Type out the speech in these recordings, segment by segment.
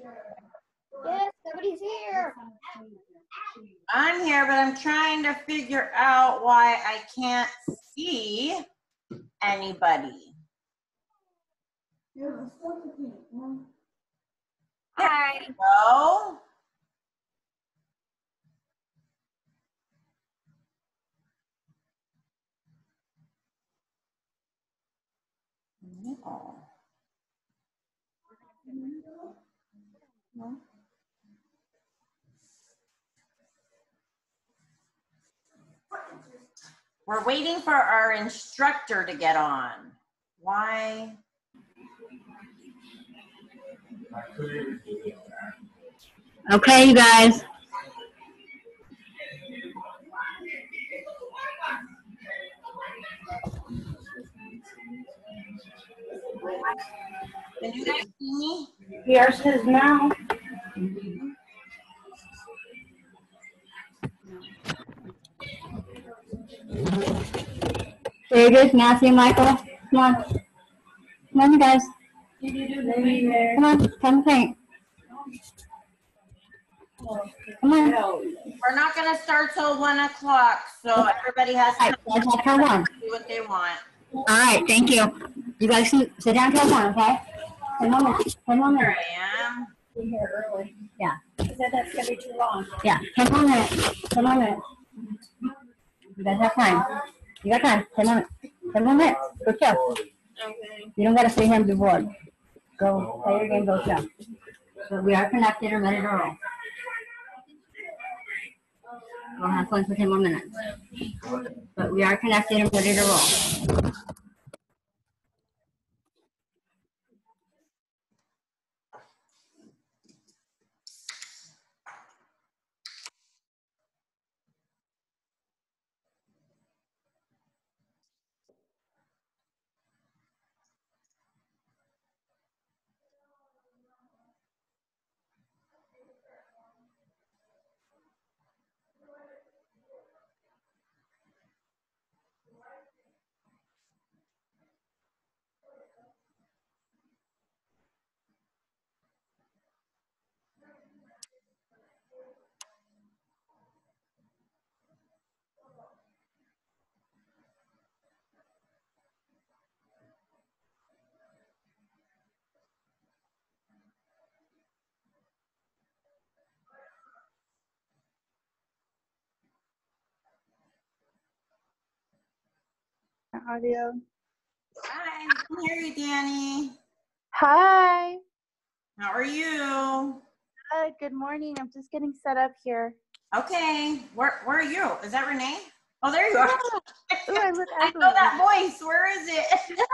Yes, somebody's here. I'm here, but I'm trying to figure out why I can't see anybody. Hi. Hello? No. No. We're waiting for our instructor to get on. Why? Okay, you guys. Can you guys see me? Yours is now. David, Matthew, Michael, come on. Come on, you guys. Come on, come paint. Come on. We're not gonna start till one o'clock, so everybody has right, time guys, have one. to do what they want. All right, thank you. You guys can sit down till one, okay? Ten more minutes, ten more Here. I am. Be here early. Yeah. He said that's gonna be too long. Yeah, ten more minutes, ten more minutes. You guys have time. You got time, ten more minutes, ten more minutes, go chill. Okay. You don't gotta stay here and be bored. Go play your game, go chill. But we are connected and ready to roll. We'll have fun for ten more minutes. But we are connected and ready to roll. Audio. Hi, I can hear you, Danny. Hi. How are you? Good. Good morning. I'm just getting set up here. Okay, where, where are you? Is that Renee? Oh, there you are. Ooh, I look I know that voice. Where is it?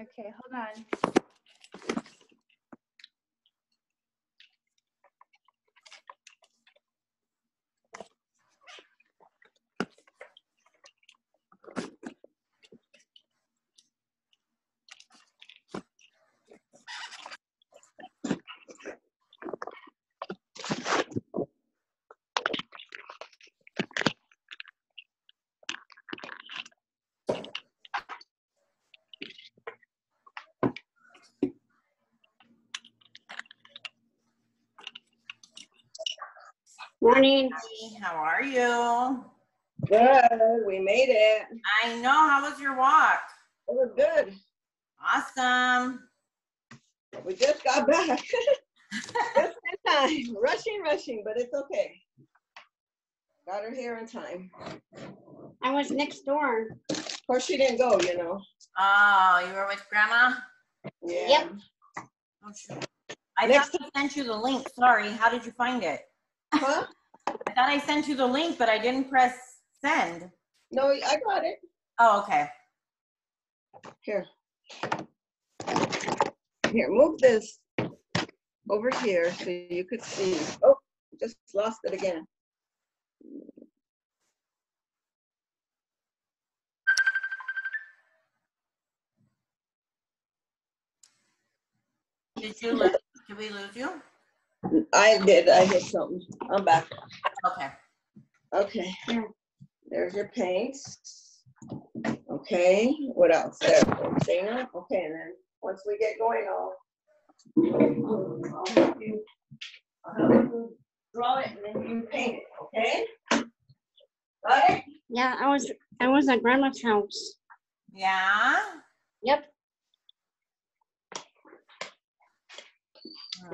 Okay, hold on. Morning. Hi, How are you? Good, we made it. I know. How was your walk? It was good. Awesome. We just got back. just in time. Rushing, rushing, but it's okay. Got her here in time. I was next door. Of course, she didn't go, you know. Oh, you were with Grandma? Yeah. Yep. Oh, shoot. I Next thought I sent you the link. Sorry. How did you find it? Huh? I thought I sent you the link, but I didn't press send. No, I got it. Oh, okay. Here. Here, move this over here so you could see. Oh, just lost it again. Did you lose? Did we lose you? I did. I hit something. I'm back. Okay. Okay. There's your paints. Okay. What else? There. Container. Okay. And then once we get going, I'll help you. I'll help you Draw it and then you paint it, okay? Got it? Yeah, I was, I was at grandma's house. Yeah? Yep,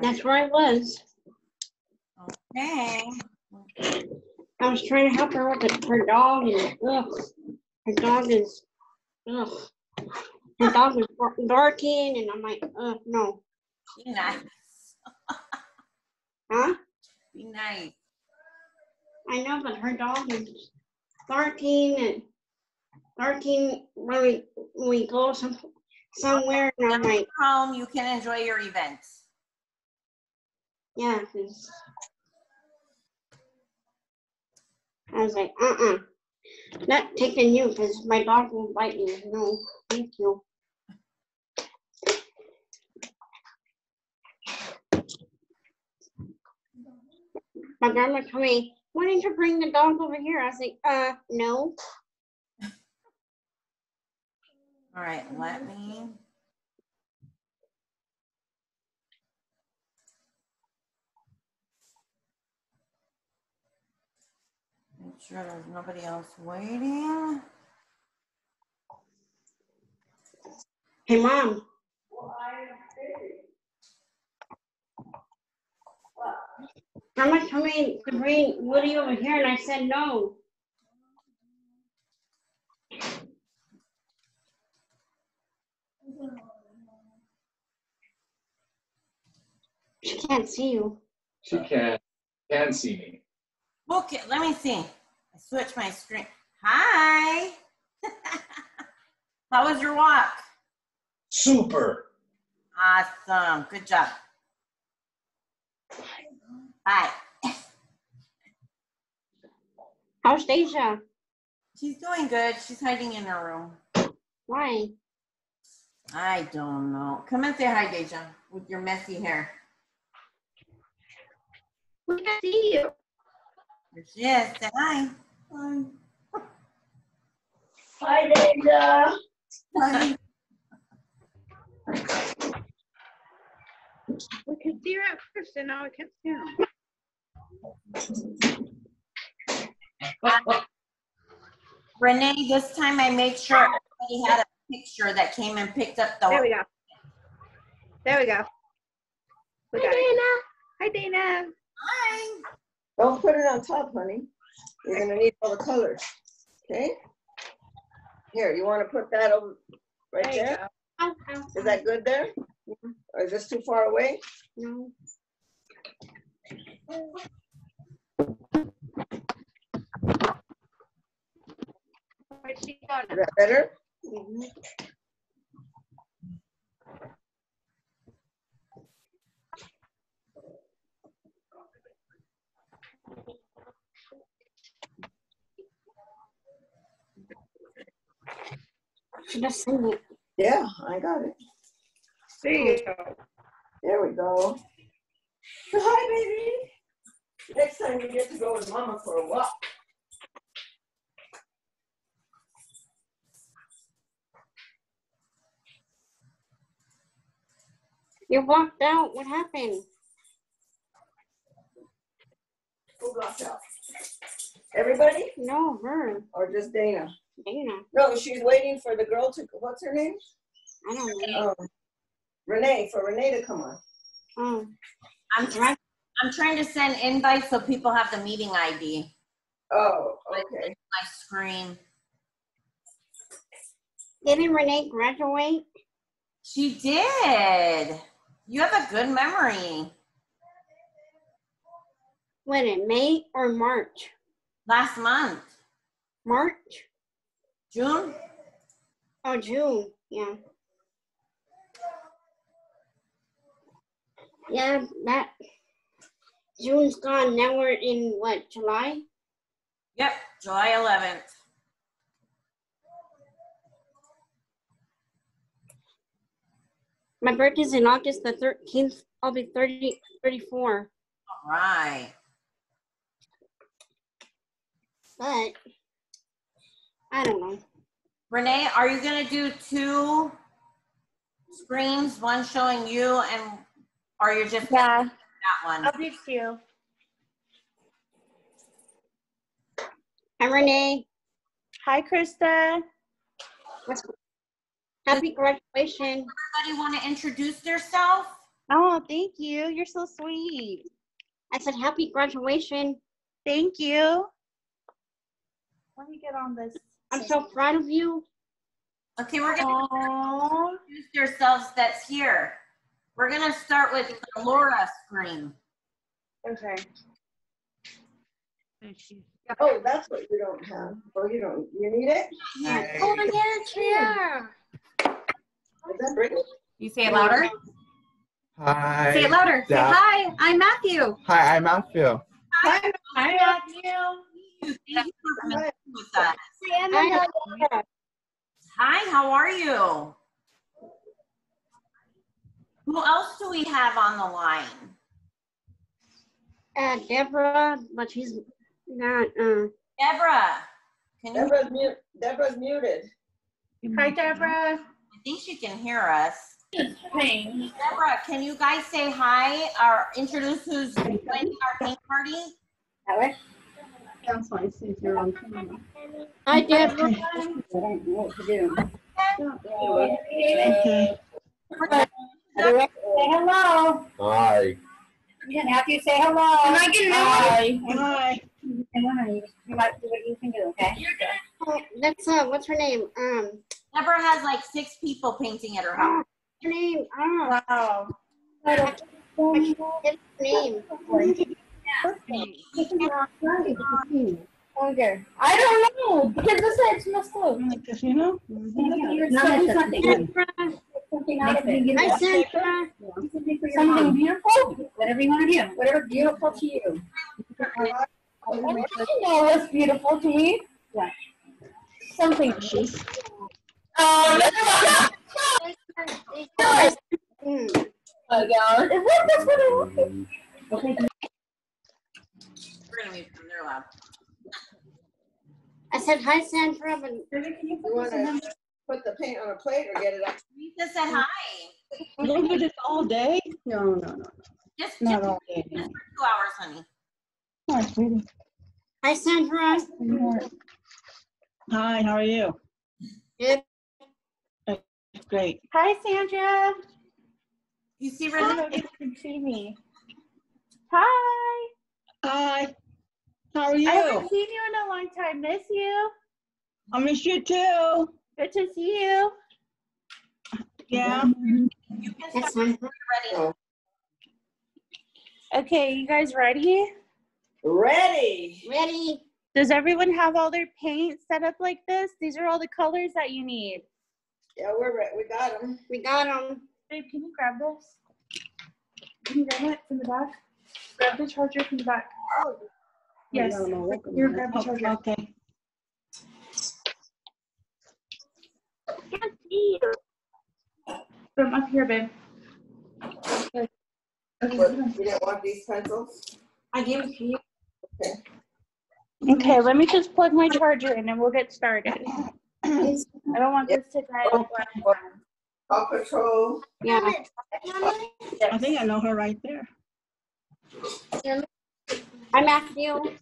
that's where I was. Okay. I was trying to help her with it- her dog and, ugh, her dog is, ugh. Her dog is barking and I'm like, ugh, no, Be nice. huh? Be nice. I know, but her dog is barking and barking when we, when we go some, somewhere and I'm like, Home, you can enjoy your events. Yeah, I was like, uh-uh, not taking you because my dog will bite you. No, thank you. My grandma told me, why didn't you bring the dog over here? I was like, uh, no. All right, let me. Make sure there's nobody else waiting. Hey, mom. Grandma told me to bring Woody over here, and I said no. She can't see you. She can, can see me. Okay, let me see. I switched my screen. Hi. How was your walk? Super. Awesome. Good job. Hi. How's Deja? She's doing good. She's hiding in her room. Why? I don't know. Come and say hi, Deja, with your messy hair. We can see you. There she is. Say hi. Hi. Hi, Deja. Hi. We could see her at first and now we can't see her. Renee, this time I made sure everybody had a picture that came and picked up the. There we go. There we go. We Dana. it. Hi, Dana. Hi. Don't put it on top, honey. You're gonna need all the colors, okay? Here, you wanna put that over, right There you there? go. Is that good there? Or is this too far away? No. Where'd she go Is that better? Mhm. Should have seen it. Yeah, I got it. See you. There we go. Hi, baby. Next time you get to go with mama for a walk. You walked out. What happened? Who got out? Everybody No, her. or just Dana? Dana. No, she's waiting for the girl to, what's her name? I don't know. Um, Renee, for Renee to come on. Oh. I'm trying. I'm trying to send invites so people have the meeting ID. Oh, okay. My screen. Didn't Renee graduate? She did. You have a good memory. When in May or March? Last month, March? June. Oh, June. Yeah. Yeah, that June's gone. Now we're in what, July? Yep, July 11th. My birthday's in August the 13th. I'll be 30, 34. All right. But I don't know. Renee, are you gonna do two screens, one showing you and Or you're just Yeah, that one? I'll do two. I'm Renee. Hi, Krista. What's- Happy graduation. Everybody want to introduce yourself? Oh, thank you. You're so sweet. I said happy graduation. Thank you. Let me get on this. I'm so proud of you. Okay, we're gonna Aww. introduce yourselves that's here. We're gonna start with the Laura screen. Okay. Oh, that's what you don't have. Oh, you don't, you need it? Oh, yeah, chair. Is that Brittany? You say it louder. Hi. Say it louder. Say hi. I'm Matthew. Hi, I'm Matthew. Hi, Hi, Matthew. Thank you for coming with us. Hi, Hi, how are you? Who else do we have on the line? uh, Deborah, but she's not, uh, Deborah. Can you, Deborah's mute, Deborah's muted. Hi, Deborah. I think she can hear us. Deborah, can you guys say hi or introduce who's joining our paint party? That way? hi, Deborah. I don't know what to do. Say hello. Hi. You can have you say hello. Am I getting Hi. Hi. Come on, you you might do what you can do, okay? Oh, That's, uh, what's her name? Um, Deborah has like six people painting at her house. her name, I Wow. don't know. I can't get her name. Okay. I don't know, because this it's messed up. Deborah. Hi, Sandra. Something beautiful, whatever you want to do, whatever beautiful to you. I know what's beautiful to me. What? Something. Oh, Hmm. my God. Is that that's what I wanted? Okay. We're gonna mute them, they're loud. I said hi, Sandra, but You wanna put the paint on a plate or get it up? Lisa said hi. We'll do this all day? No, no, no. Just, just Not for all day. two hours, honey. Hi, sweetie. hi, Sandra. Hi, how are you? Good. Great. Hi, Sandra. You see I don't Renee? you can see me. Hi. Hi. How are you? I haven't seen you in a long time. Miss you. I miss you too. Good to see you. Yeah. You can start Sandra. ready. Okay, you guys ready? Ready. Ready? Does everyone have all their paint set up like this? These are all the colors that you need. Yeah, we're, re- we got them. We got them. Babe, can you grab this? Can you grab it from the back? Grab the charger from the back. Oh, Yes. Here, grab the charger. Okay. Can't see you. From up here, babe. What, You didn't want these pencils? I gave it to you. Okay, Okay, let me just plug my charger in and we'll get started. I don't want this to die. like last time. Paw Patrol. Yeah. I think I know her right there. Hi, Matthew. Is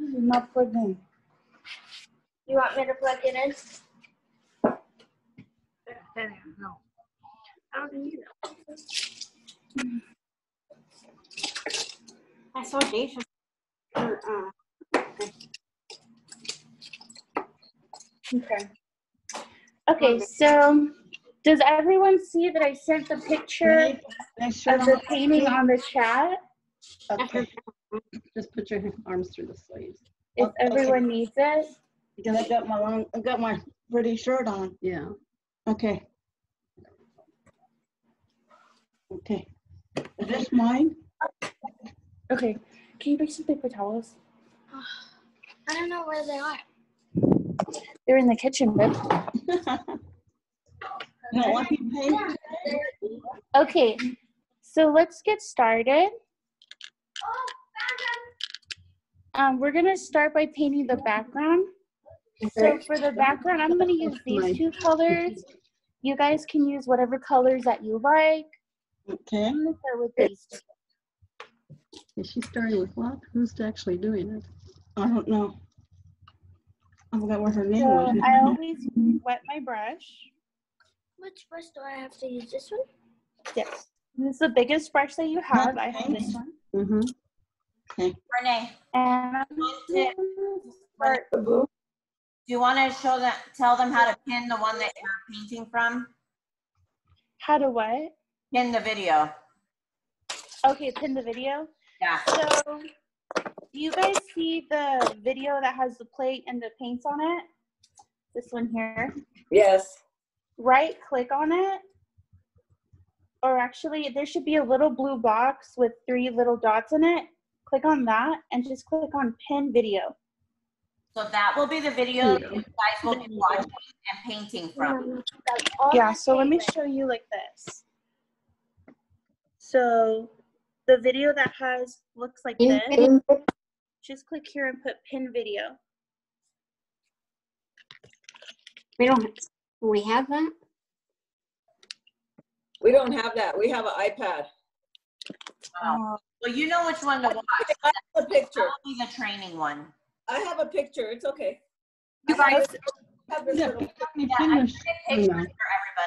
Not plugged in. You want me to plug it in? No. I don't need it. I saw Deja. Uh, Okay. Okay, so does everyone see that I sent the picture Make sure of the painting on the chat? Okay. Just put your arms through the sleeves. If Okay. everyone needs it? Because I got my long, I got my pretty shirt on. Yeah. Okay. Okay. Is this mine? Okay, can you bring some paper towels? I don't know where they are. They're in the kitchen, babe. You want to? Okay, so let's get started. Um, we're gonna start by painting the background. So for the background, I'm gonna use these two colors. You guys can use whatever colors that you like. Okay. I'm gonna start with these. two. Is she starting with what? Who's actually doing it? I don't know. I forgot what her name So was. I always wet my brush. Which brush do I have to use? This one? Yes. This is the biggest brush that you have. I have this one. Mm-hmm. Renee, And I'm going to start. do you want to show them, tell them how to pin the one that you're painting from? How to what? Pin the video. Okay, pin the video. Yeah. So, do you guys see the video that has the plate and the paints on it? This one here. Yes. Right click on it. Or actually, there should be a little blue box with three little dots in it. Click on that and just click on pin video. So that will be the video that you guys will be watching and painting from. Yeah, so let me show you like this. So, the video that has looks like this. Just click here and put pin video. We don't, we have that? We don't have that. We have an iPad. Wow. Oh. Well, you know which one to watch. I have a picture. That will be the training one. I have a picture. It's okay. You guys, I have this Yeah, little, pick up me Yeah, I finish. did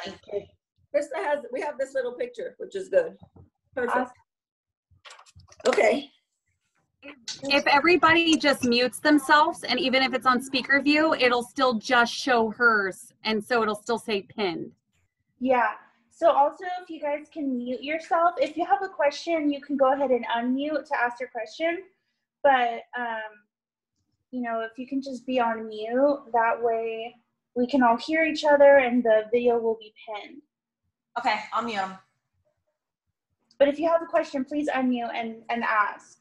everybody. Krista has, we have this little picture, which is good. Perfect. Okay. If everybody just mutes themselves and even if it's on speaker view, it'll still just show hers. And so it'll still say pinned. Yeah. So also, if you guys can mute yourself, if you have a question, you can go ahead and unmute to ask your question. But um, you know, if you can just be on mute, that way we can all hear each other and the video will be pinned. Okay, I'll mute them. But if you have a question, please unmute and, and ask.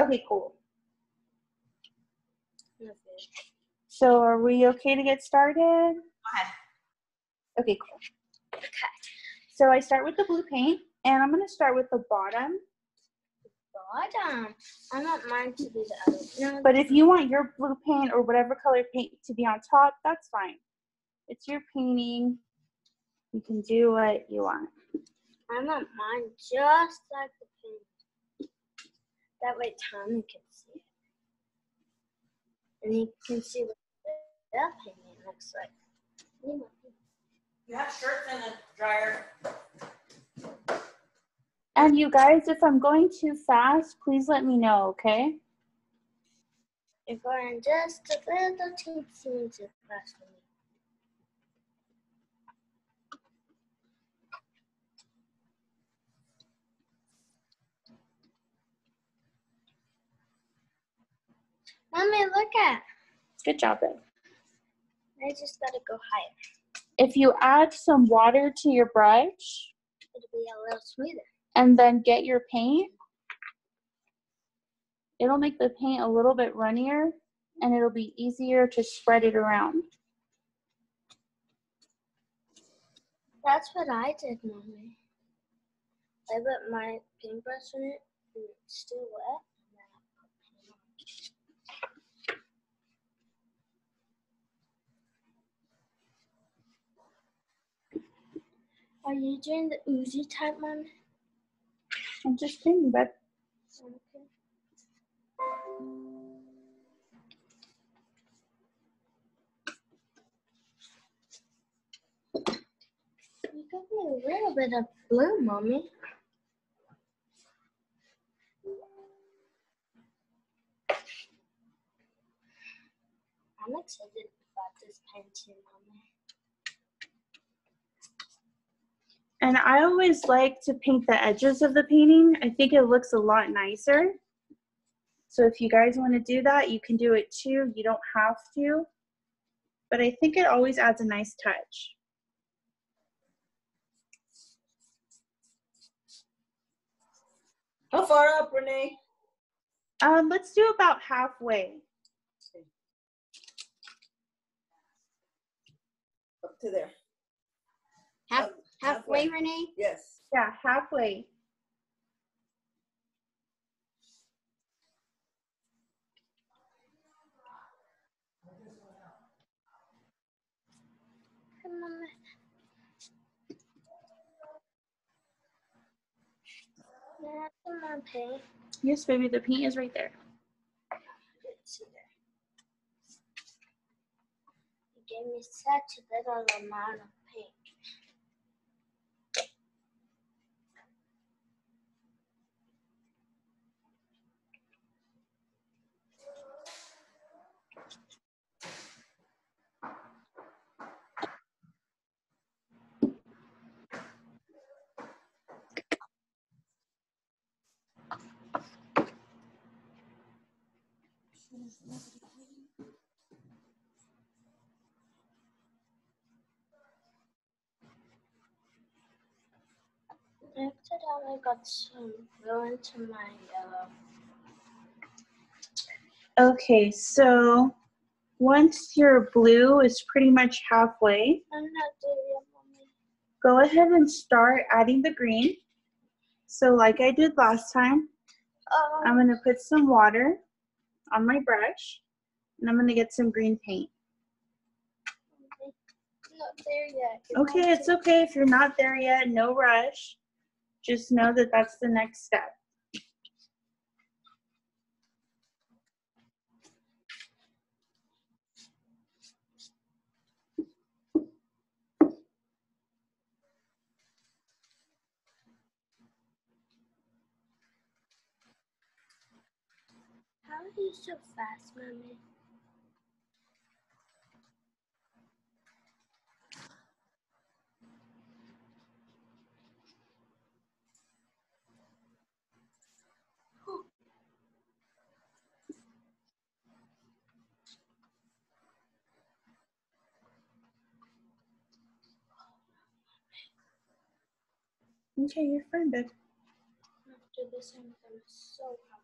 Okay, cool. So are we okay to get started? Go ahead. Okay, cool. Okay. So I start with the blue paint and I'm gonna start with the bottom. Bottom. I want mine to be the other. No, But if you want your blue paint or whatever color paint to be on top, that's fine. It's your painting. You can do what you want. I want mine just like the. That way Tommy can see it. And he can see what the painting looks like. You have shirts in the dryer. And you guys, if I'm going too fast, please let me know, okay? You're going just a little too soon too fast for me. Mommy, look at. Good job, babe. I just gotta go higher. If you add some water to your brush It'll be a little smoother. and then get your paint, it'll make the paint a little bit runnier and it'll be easier to spread it around. That's what I did, Mommy. I put my paintbrush in it and it's still wet. and then I put paint on. Are you doing the Uzi type, Mommy? I'm just thinking, but Okay. You got me a little bit of blue, Mommy. I'm excited about this painting, Mommy. And I always like to paint the edges of the painting. I think it looks a lot nicer. So if you guys want to do that, you can do it too. You don't have to. But I think it always adds a nice touch. How far up, Renee? Um, let's do about halfway. Up to there. Half, Halfway, halfway. Renee? Yes. Yeah, halfway. Yes, baby, the paint is right there. Gave me such a little amount of that, I got some glue into my yellow. Okay, so once your blue is pretty much halfway, I'm not doing it, mommy. go ahead and start adding the green. So like I did last time, Oh, I'm gonna put some water on my brush and I'm gonna get some green paint. not there yet. Okay, it's okay if you're not there yet, no rush. Just know that that's the next step. You so fast, mommy? Okay, you're fine, babe. After this, I'm gonna so have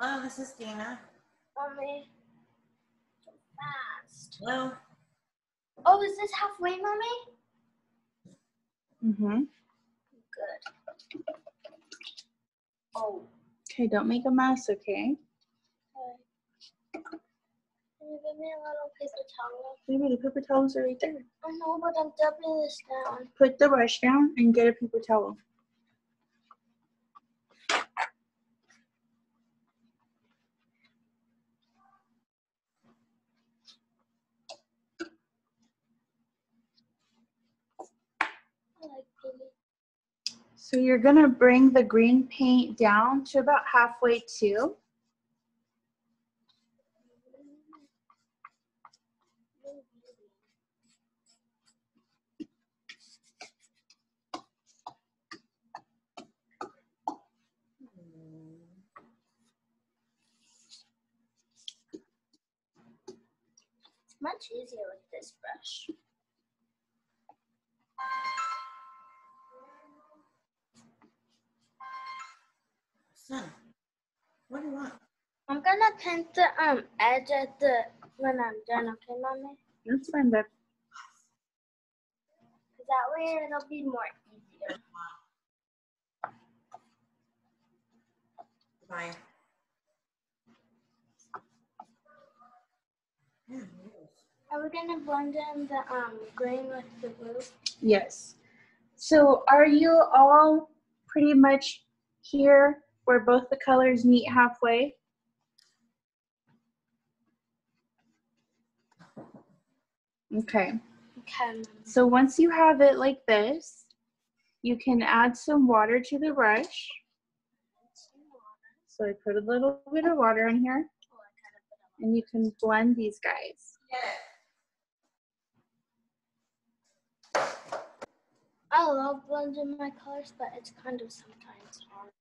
Hello, this is Dina. Mommy, so fast. Hello. Oh, is this halfway, mommy? Mm-hmm. Good. Oh, Okay, don't make a mess, okay? okay. Can you give me a little paper towel? Baby, the paper towels are right there. I know, but I'm dumping this down. Put the brush down and get a paper towel. I like baby. So you're gonna bring the green paint down to about halfway too. Much easier with this brush. Son, what do you want? I'm gonna paint the um edge at the when I'm done, okay, mommy? That's fine, babe. 'Cause that way it'll be more easier. Bye. Are we gonna blend in the um green with the blue? Yes. So are you all pretty much here where both the colors meet halfway? Okay. Okay. So once you have it like this, you can add some water to the brush. So I put a little bit of water in here Oh, I gotta put a and you can blend these guys. Oh, I love blending my colors, but it's kind of sometimes hard.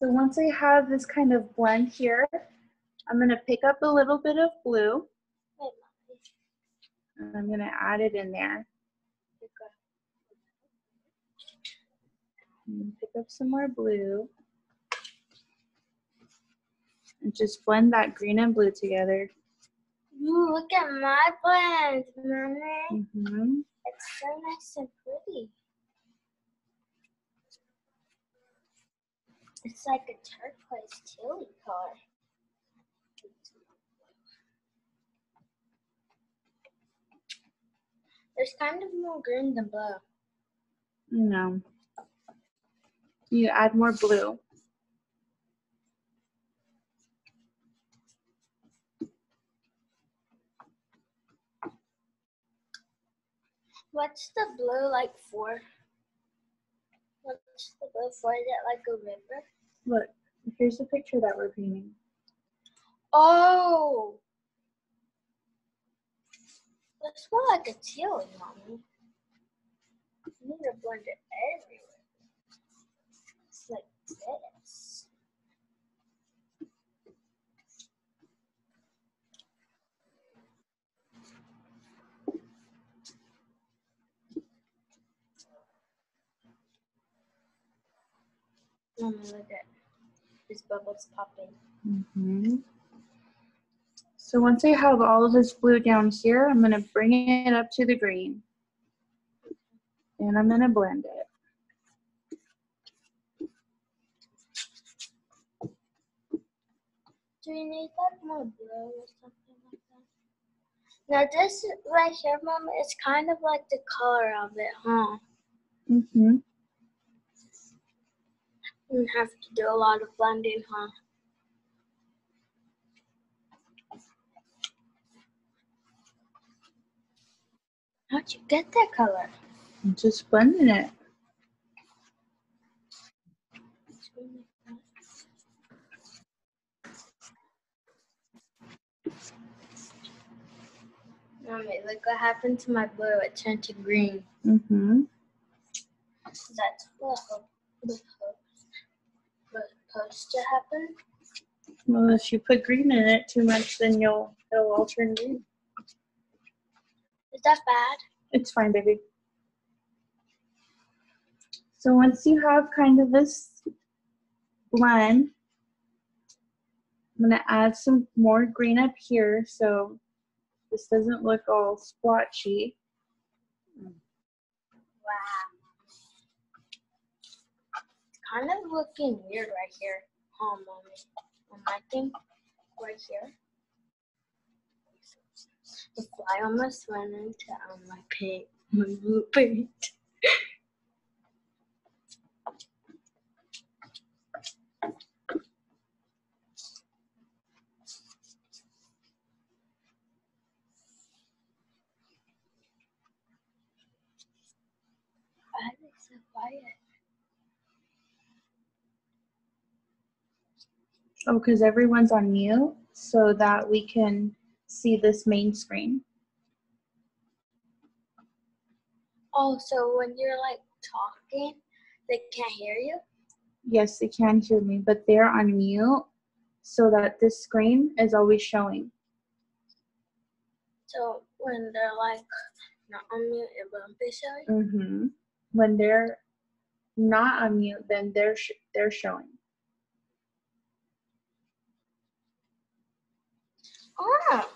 So once I have this kind of blend here, I'm gonna pick up a little bit of blue and I'm gonna add it in there. you got- And pick up some more blue. And just blend that green and blue together. Ooh, look at my blend, mommy. hmm It's so nice and pretty. It's like a turquoise tealy color. There's kind of more green than blue. No. You add more blue. What's the blue like for? What's the blue for? Is it like a river? Look, here's the picture that we're painting. Oh! That's more like a teal, mommy. You need to blend it everywhere. It's like this. Mommy, look at these bubbles popping. hmm So once I have all of this blue down here, I'm gonna bring it up to the green. And I'm gonna blend it. Do you need like more blue or something like that? Now this right here, Mom, is kind of like the color of it, huh? hmm You have to do a lot of blending, huh? How'd you get that color? I'm just blending it. Mommy, look what happened to my blue. It turned to green. hmm That's what hope- was was supposed to happen. Well, if you put green in it too much, then you'll it'll all turn green. Is that bad? It's fine, baby. So once you have kind of this blend, I'm gonna add some more green up here so this doesn't look all splotchy. Wow. Kind of looking weird right here. Oh, mommy. On my thing, right here. The fly almost went into um, my paint. My blue paint. They so quiet? Oh, because everyone's on mute so that we can see this main screen. Oh, so when you're like talking, they can't hear you? Yes, they can hear me, but they're on mute so that this screen is always showing. So when they're like not on mute, it won't be showing? hmm When they're not on mute, then they're sh- they're showing. Oh,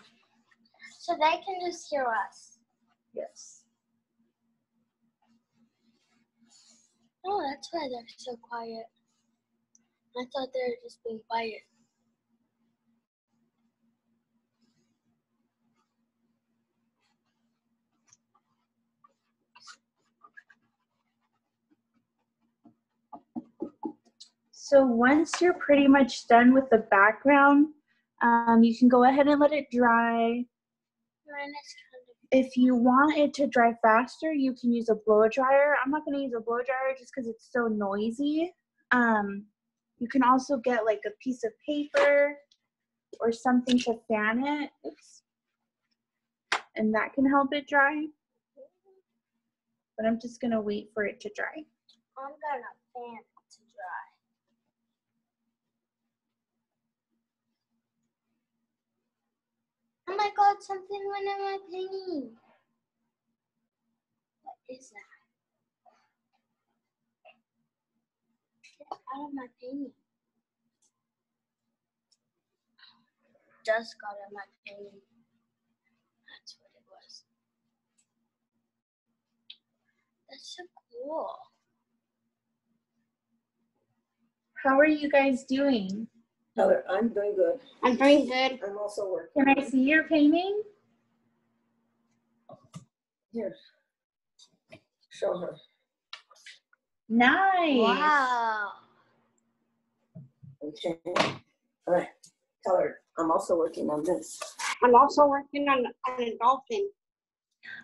so they can just hear us. Yes. Oh, that's why they're so quiet. I thought they were just being quiet. So once you're pretty much done with the background, um, you can go ahead and let it dry. If you want it to dry faster, you can use a blow dryer. I'm not going to use a blow dryer just because it's so noisy. Um, you can also get like a piece of paper or something to fan it. Oops. And that can help it dry. But I'm just going to wait for it to dry. I'm fan it to dry. Oh my god, something went in my painting. What is that? Get out of my painting. Dust got in my painting. That's what it was. That's so cool. How are you guys doing? Heather, I'm doing good. I'm doing good. I'm also working. Can I see your painting? Here. Show her. Nice. Wow. Okay. All right. Tell her I'm also working on this. I'm also working on, on a dolphin.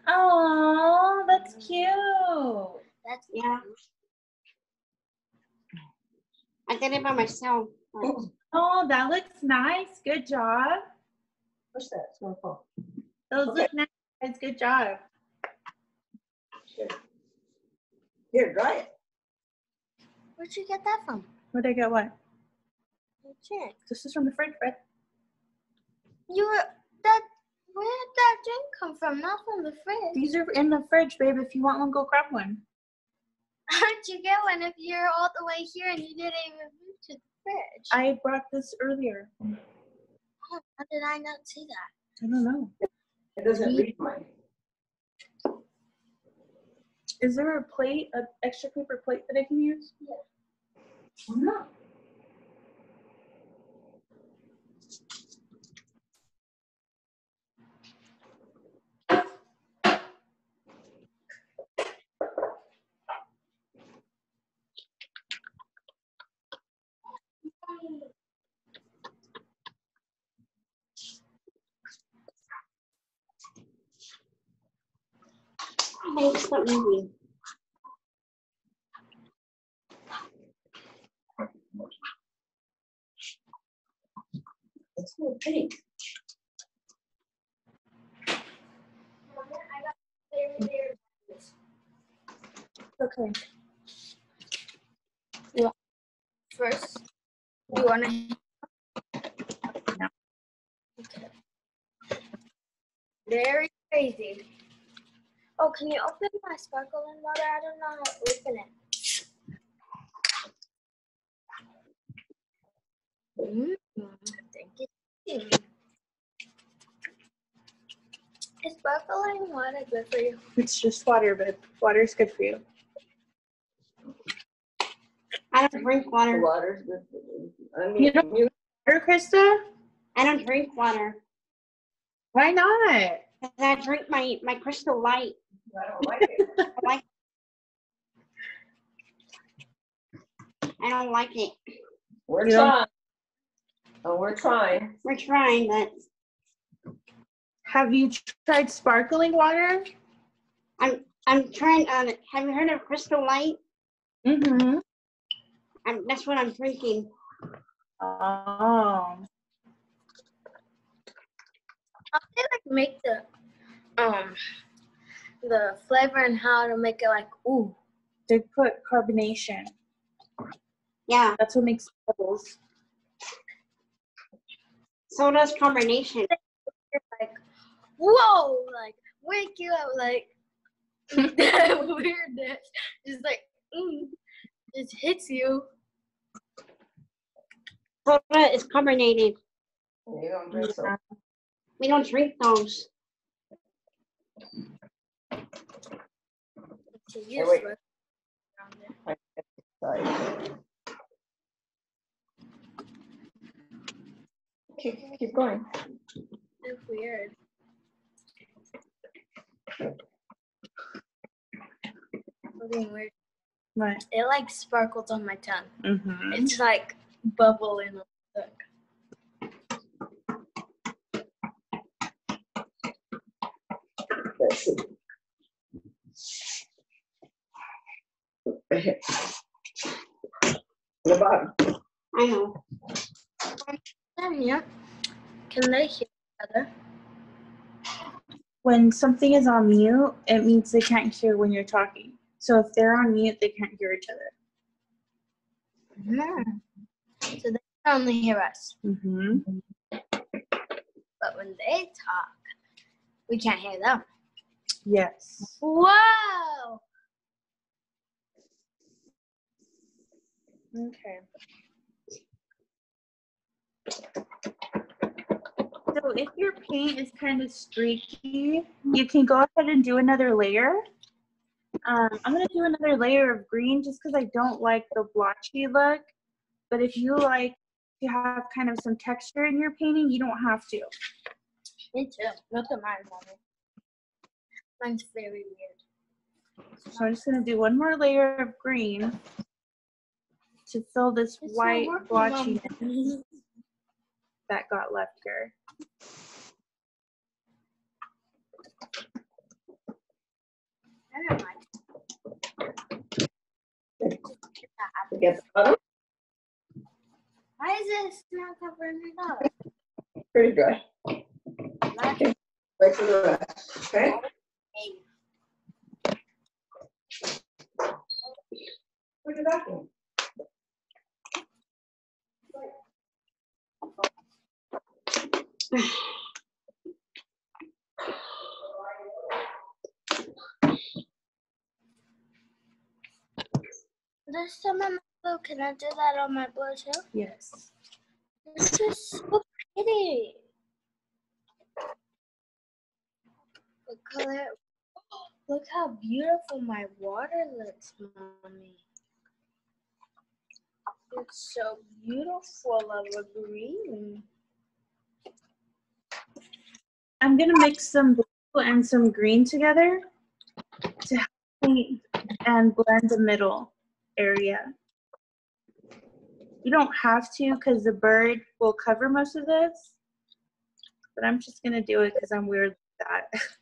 Oh, that's mm-hmm. cute. That's Yeah. I did it by myself. Oh, that looks nice. Good job. What's that? It's gonna fall. Those Okay. look nice. Good job. Here. Here, dry it. Where'd you get that from? Where'd I get what? Check. This is from the fridge, Fred. You were that. Where did that drink come from? Not from the fridge. These are in the fridge, babe. If you want one, go grab one. How'd you get one if you're all the way here and you didn't even move to the fridge? I brought this earlier. How did I not see that? I don't know. It doesn't read mine. Is there a plate, an extra paper plate that I can use? Yeah. No. Thanks for moving. It's. Okay. Yeah. First, you wanna. Very crazy. Oh, can you open my sparkling water? I don't know how to open it. Mm, thank you. Is sparkling water good for you? It's just water, but water is good for you. I don't drink The water. water's good. for you. I mean, You don't- you, Water, Krista? I don't drink water. Why not? 'Cause I drink my, my Crystal Light. I don't like it. I like I don't like it. We're You don't- trying. Oh, we're trying. We're trying, but Have you tried sparkling water? I'm I'm trying. Um, have you heard of Crystal Light? Mm-hmm. I'm, that's what I'm drinking. Oh. How they like make the um the flavor and how to make it like ooh. They put carbonation. Yeah. That's what makes bubbles. So does carbonation. Like whoa, like wake you up, like weirdness. Just like mm, just hits you. Soda is carbonated. You don't drink so. We don't drink those. To Hey, use wait. with around there. Sorry. Keep, keep going. It's weird. Something weird. Right. It like sparkles on my tongue. Mm-hmm. It's like bubbling. Look. Let's see. Right here. The bottom. I know. Damn, yeah. Can they hear each other? When something is on mute, it means they can't hear when you're talking. So if they're on mute, they can't hear each other. Mm. So they can only hear us. Mm-hmm. But when they talk, we can't hear them. Yes. Whoa! Okay. So if your paint is kind of streaky, you can go ahead and do another layer. Um, I'm gonna do another layer of green just because I don't like the blotchy look. But if you like to have kind of some texture in your painting, you don't have to. Me too. Look at mine, mommy. Mine's very weird. So I'm just gonna do one more layer of green to fill this It's white working, blotchiness that got left here. I don't like Get the Why is this not covering it up? pretty dry. Not Wait for the rest, okay? Me. Where'd that go? There's some on my blue. Can I do that on my blue too? Yes. This is so pretty. Look color. Look how beautiful my water looks, mommy. It's so beautiful of a green. I'm gonna mix some blue and some green together to help paint and blend the middle area. You don't have to because the bird will cover most of this, but I'm just gonna do it because I'm weird like that.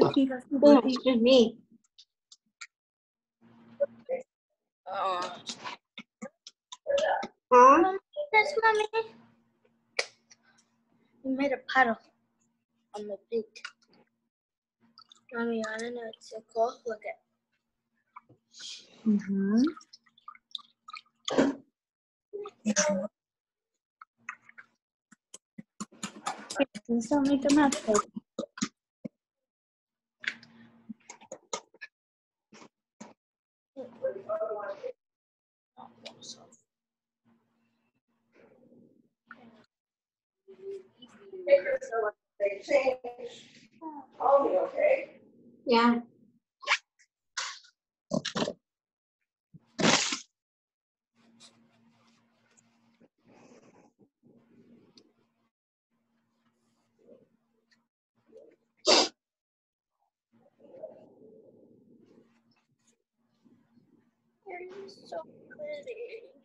Percent Oh, excuse me. Oh. Huh? Mommy, this, mommy. You made a puddle on the beach. Mommy, I don't know. It's so cool. Look at. Mhm. Okay, Please don't make a They changed. Call me, okay? Yeah. You're so pretty.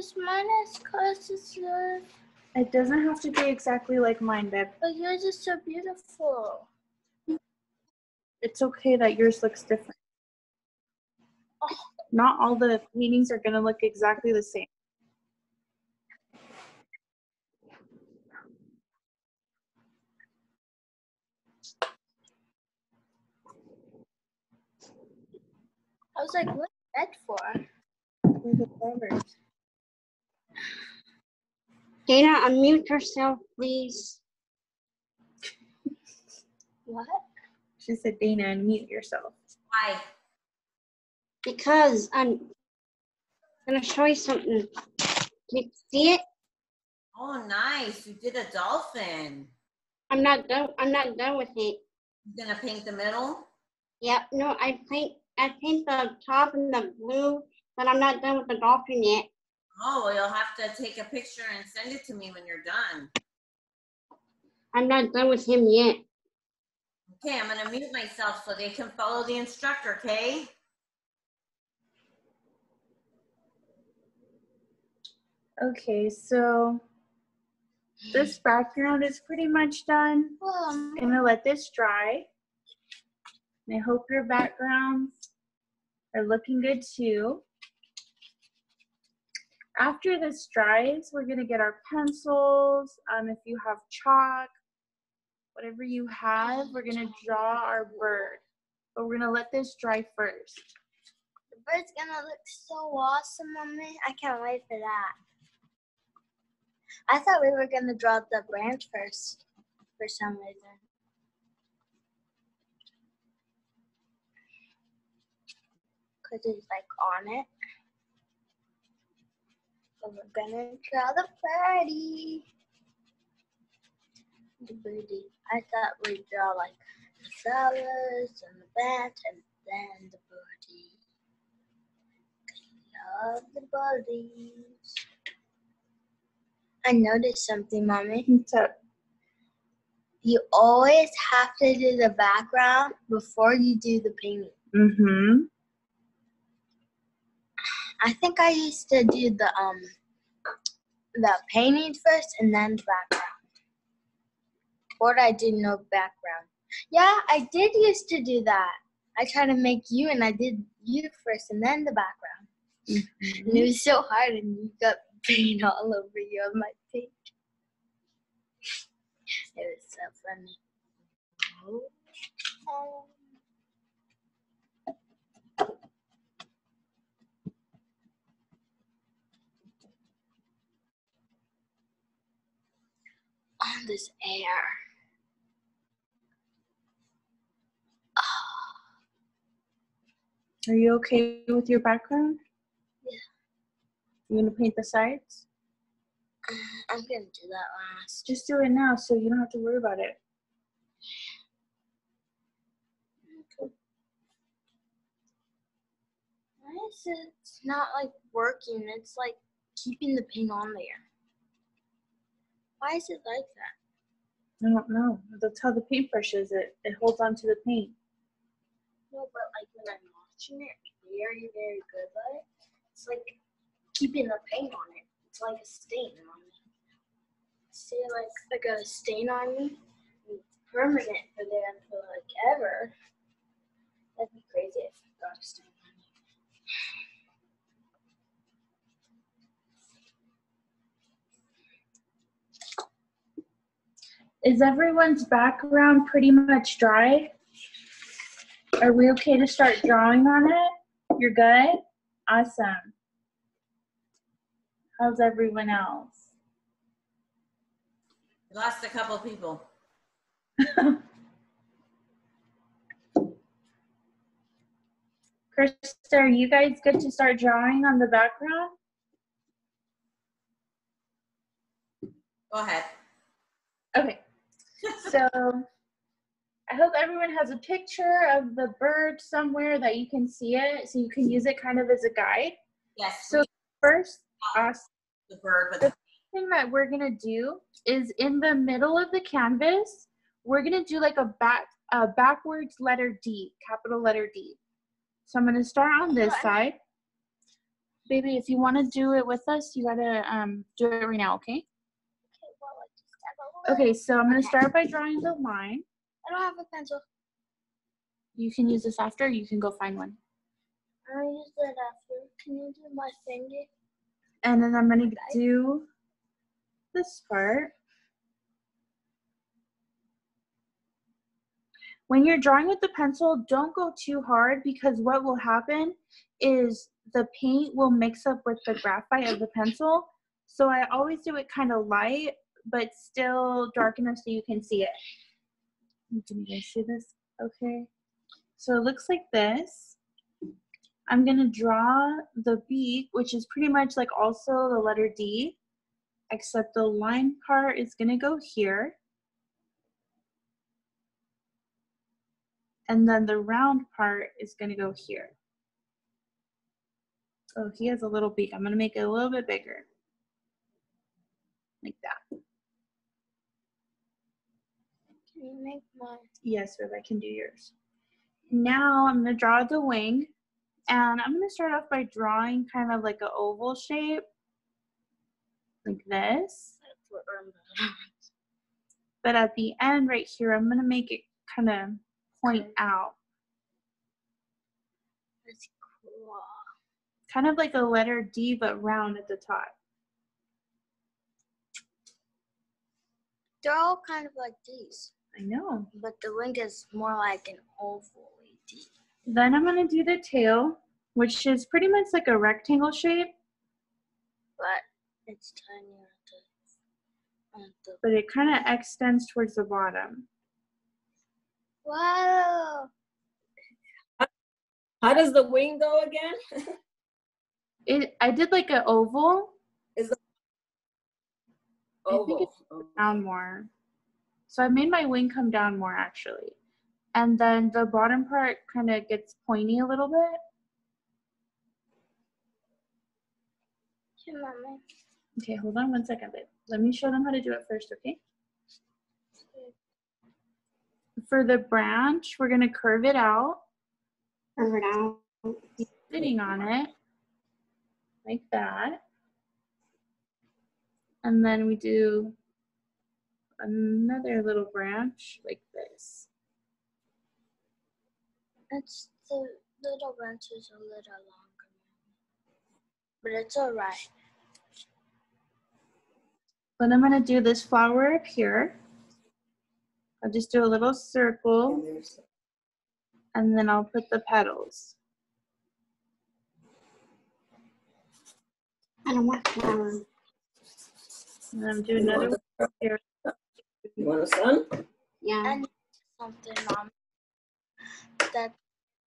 Is mine as close as yours? It doesn't have to be exactly like mine, babe. But yours is so beautiful. It's okay that yours looks different. Oh. Not all the paintings are gonna look exactly the same. I was like, what's that for? Where the flowers? Dana, unmute yourself, please. What? She said, Dana, unmute yourself. Why? Because I'm gonna show you something. Can you see it? Oh, nice. You did a dolphin. I'm not done. I'm not done with it. You gonna paint the middle? Yep. No, I paint. I paint the top and the blue, but I'm not done with the dolphin yet. Oh, well, you'll have to take a picture and send it to me when you're done. I'm not done with him yet. Okay, I'm gonna mute myself so they can follow the instructor, okay? Okay, so this background is pretty much done. I'm Gonna let this dry. And I hope your backgrounds are looking good too. After this dries, we're gonna get our pencils. Um, if you have chalk, whatever you have, we're gonna draw our bird. But we're gonna let this dry first. The bird's gonna look so awesome on me. I can't wait for that. I thought we were gonna draw the branch first for some reason. Cause it's like on it. We're gonna draw the birdie. The birdie. I thought we'd draw like the flowers and the bat and then the birdie. Love the birdies. I noticed something, mommy. You always have to do the background before you do the painting. mm-hmm. I think I used to do the um the painting first and then the background. Or I did no background. Yeah, I did used to do that. I tried to make you and I did you first and then the background. And it was so hard and you got paint all over you on my page. It was so funny. Um, on this air. Are you okay with your background? Yeah. You gonna paint the sides? Uh, I'm gonna do that last. Just do it now so you don't have to worry about it. Why is it not like working? It's like keeping the paint on there. Why is it like that? I don't know. That's how the paintbrush is. It it holds on to the paint. No, but like when I'm watching it very, very good, but it's like keeping the paint on it. It's like a stain on me. See, like like a stain on me. It's permanent for them for like ever. That'd be crazy if I got a stain Is everyone's background pretty much dry? Are we okay to start drawing on it? You're good? Awesome. How's everyone else? We lost a couple of people. Krista, are you guys good to start drawing on the background? Go ahead. Okay. So I hope everyone has a picture of the bird somewhere that you can see it so you can use it kind of as a guide. Yes. So first, us the bird the thing that we're gonna do is in the middle of the canvas, we're gonna do like a back a backwards letter D, capital letter D. So I'm gonna start on this side. Baby, if you wanna do it with us, you gotta um do it right now? Okay, well, I just have a Okay, so I'm gonna Okay. start by drawing the line. I don't have a pencil. You can use this after, you can go find one. I'll use that after. Can you do my finger? And then I'm gonna do this part. When you're drawing with the pencil, don't go too hard because what will happen is the paint will mix up with the graphite of the pencil. So I always do it kind of light, but still dark enough so you can see it. Can you guys see this? Okay. So it looks like this. I'm gonna draw the beak, which is pretty much like also the letter D, except the line part is gonna go here. And then the round part is gonna go here. Oh, he has a little beak. I'm gonna make it a little bit bigger. Like that. Can you make mine? Yes, Rib, I can do yours. Now I'm gonna draw the wing, and I'm gonna start off by drawing kind of like an oval shape, like this. That's what I'm doing. But at the end right here, I'm gonna make it kind of point Okay. out. That's cool. kind of like a letter D, but round at the top. They're all kind of like these, I know. but the wing is more like an oval D. Then I'm gonna do the tail, which is pretty much like a rectangle shape, But it's tinier at the, at the but it kind of extends towards the bottom. Wow. How does the wing go again? It I did like an oval I think it's down more. So I made my wing come down more actually. And then the bottom part kind of gets pointy a little bit. Okay, hold on one second, babe. Let me show them how to do it first, okay? For the branch, we're gonna curve it out, Curve it out. sitting on it, like that. And then we do another little branch like this. It's the little branch is a little longer. But it's alright. Then I'm gonna do this flower up here. I'll just do a little circle and then I'll put the petals. I don't want flower. And I'm doing another one here. You want a sun? Yeah. And something, mom. That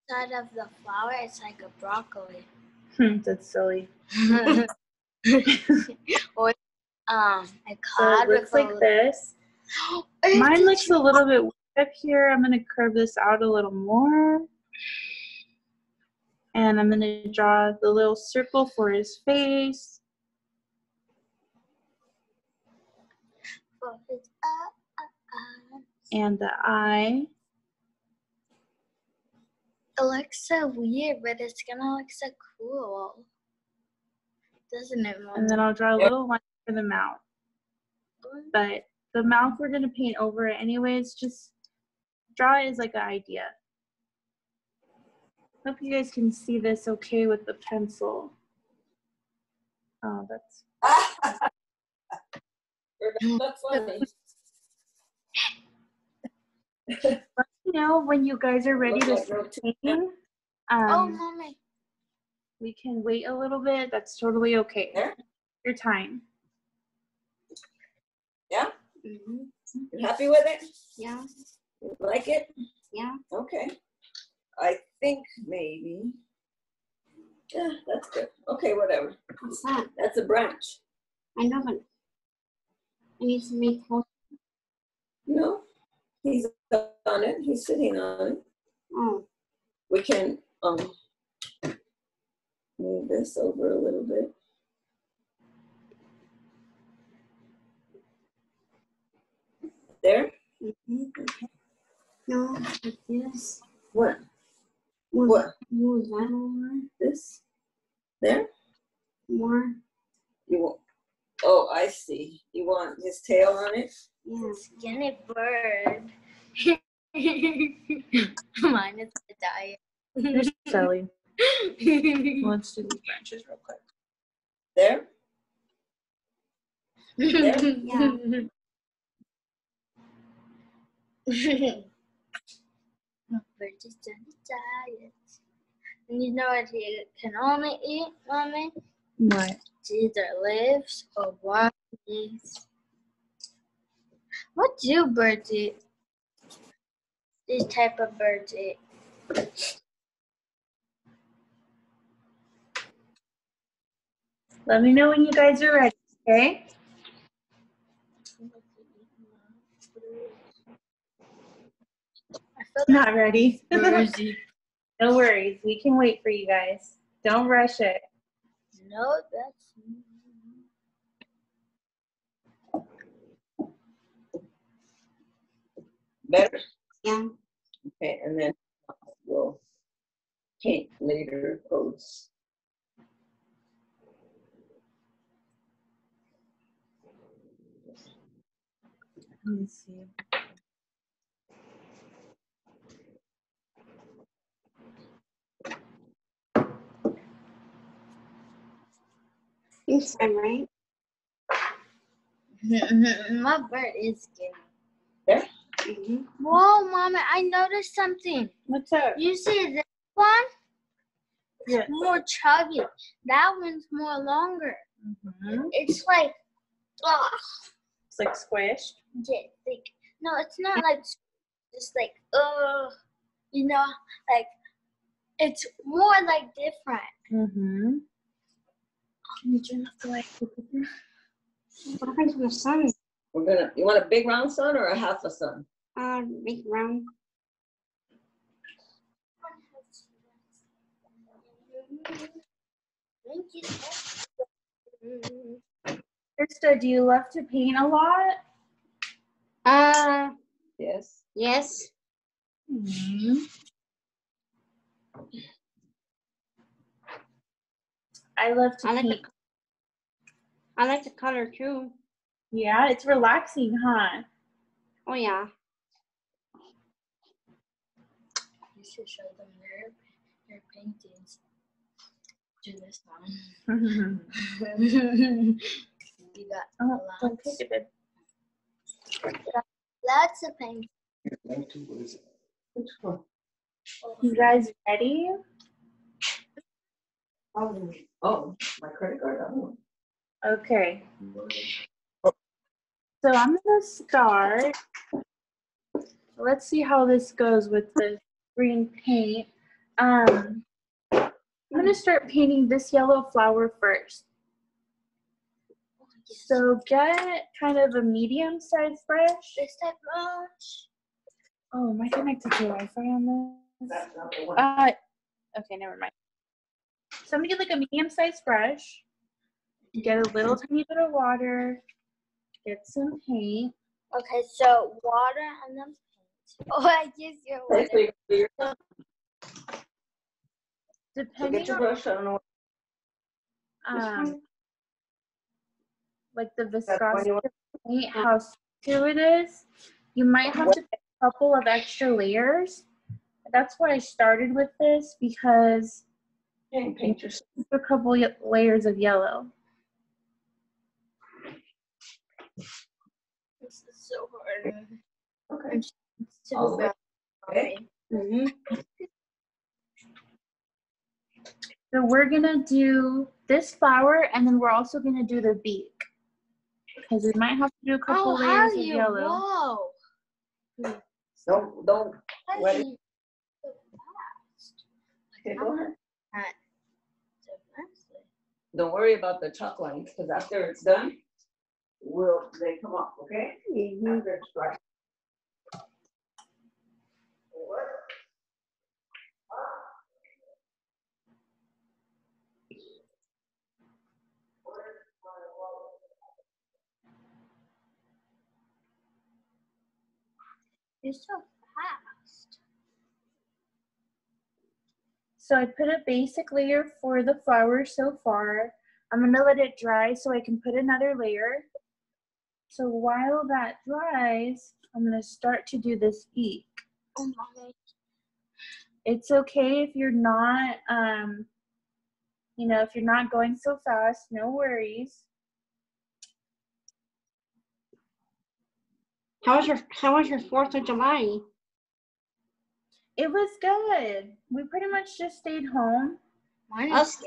side of the flower is like a broccoli. That's silly. or um a So it looks like this. Mine looks a little bit weird up here. I'm gonna curve this out a little more. And I'm gonna draw the little circle for his face. for his eye- eye- and the eye. It looks so weird, but it's gonna look so cool. Doesn't it, mom? And then I'll draw a little line for the mouth. But the mouth we're gonna paint over it anyways, just draw it as like an idea. Hope you guys can see this okay with the pencil. Oh, that's That's funny. you know when you guys are ready to start painting. oh, Um, mommy. we can wait a little bit. That's totally okay. There? Your time. Yeah? hmm You happy with it? Yeah. You like it? Yeah. Okay. I think maybe. Yeah, that's good. Okay, whatever. What's that? That's a branch. I know, but I need to make close. No, he's on it. He's sitting on it. Oh, We can um move this over a little bit. There? hmm No, like this. What? Move, What? Move that over This? There? more. You want? Oh, I see. You want his tail on it? Yeah. Skinny bird. Mine is the diet. You're silly. Let's do these branches real quick. There? Yeah. Bird is on the diet. And you know what he can only eat, mommy? What? It's either leaves or wild leaves. What do birds eat? These type of birds eat. Let me know when you guys are ready, okay? Not ready. like birds eat. no worries. We can wait for you guys. Don't rush it. No, that's Better? Yeah. Okay, and then we'll paint later coats. Let me see. Inside, right? My bird is skinny. There? Mhm. Whoa, Mama, I noticed something. What's up? You see this one? It's Yes. more chubby. That one's more longer. Mhm. It's like, ugh, It's like squished. yeah, like no, it's not like just like ugh, you know, like it's more like different. Mm-hmm. Can you turn off the light? What happens to the sun? We're gonna, you want a big round sun or a half a sun? Uh, big round. Krista, do you love to paint a lot? Uh, Yes. yes. Mm-hmm. I love to I like paint. the, I like the color too. Yeah, it's relaxing, huh? Oh yeah. Should show them their your paintings. Do this one. oh, you got don't lots, lots of paintings. What is it? Which one? You guys ready? Oh, oh, my credit card. Oh. Okay. So I'm gonna start. Let's see how this goes with the green paint. Um, I'm gonna start painting this yellow flower first. So get kind of a medium sized brush. This type brush. Oh, am I connected to Wi-Fi on this? That's not the one. Uh, okay, never mind. So I'm gonna get like a medium sized brush. Get a little tiny bit of water. Get some paint. Okay, so water and then paint. Oh, I guess you're Okay, water. so you do your sun. So Depending get your on brush. I don't know. um, like the That's why viscosity you paint, how stiff it is, you might have to get a couple of extra layers. That's why I started with this because want paint your. a couple ye- layers of yellow. This is so hard. Okay. It's so All the way. Okay. Mm-hmm. So we're gonna do this flower and then we're also gonna do the beak. Because we might have to do a couple Oh, how layers of you? yellow. Whoa. Don't don't. How What- you? Okay, go ahead. Don't worry about the chalk lines because after it's done, will they come off? Okay. After it's dry. You're so fast. So I put a basic layer for the flower so far. I'm gonna let it dry so I can put another layer. So while that dries, I'm gonna start to do this beak. Oh. It's okay if you're not, um, you know, if you're not going so fast, no worries. How was your How was your Fourth of July? It was good. We pretty much just stayed home. Is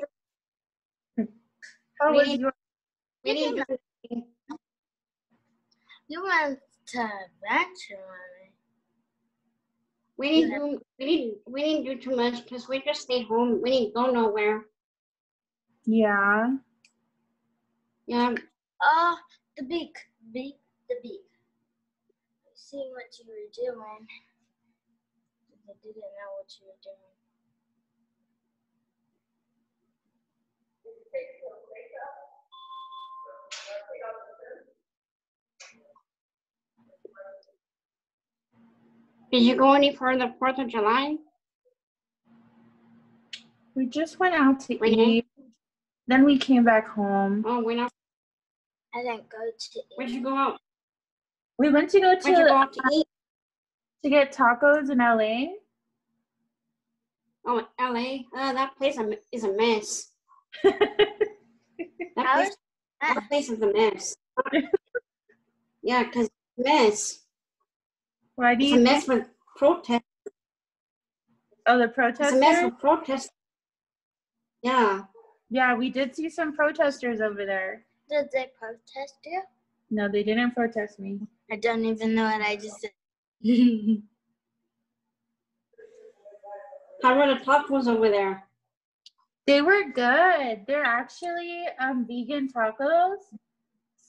How We was didn't- your? We didn't go- You went to mommy. we didn't do we didn't we didn't do too much because we just stayed home. We didn't go nowhere. Yeah. Yeah. Oh, the beak, beak, the beak. I see what you were doing. I didn't know what you were doing. Did you go any for the Fourth of July? We just went out to We did? eat. Then we came back home. Oh, we not. I didn't go to Where'd eat. you go out? We went to go Where'd you go to to eat? to get tacos in LA. Oh, L.A. Uh, that place is a mess. That place, that place is a mess. yeah, because mess. Why do It's a mess with protest. Oh, the It's a mess with protest. Yeah. Yeah, we did see some protesters over there. did they protest you? No, they didn't protest me. I don't even know what I just said. How were the tacos over there? They were good. They're actually um, vegan tacos.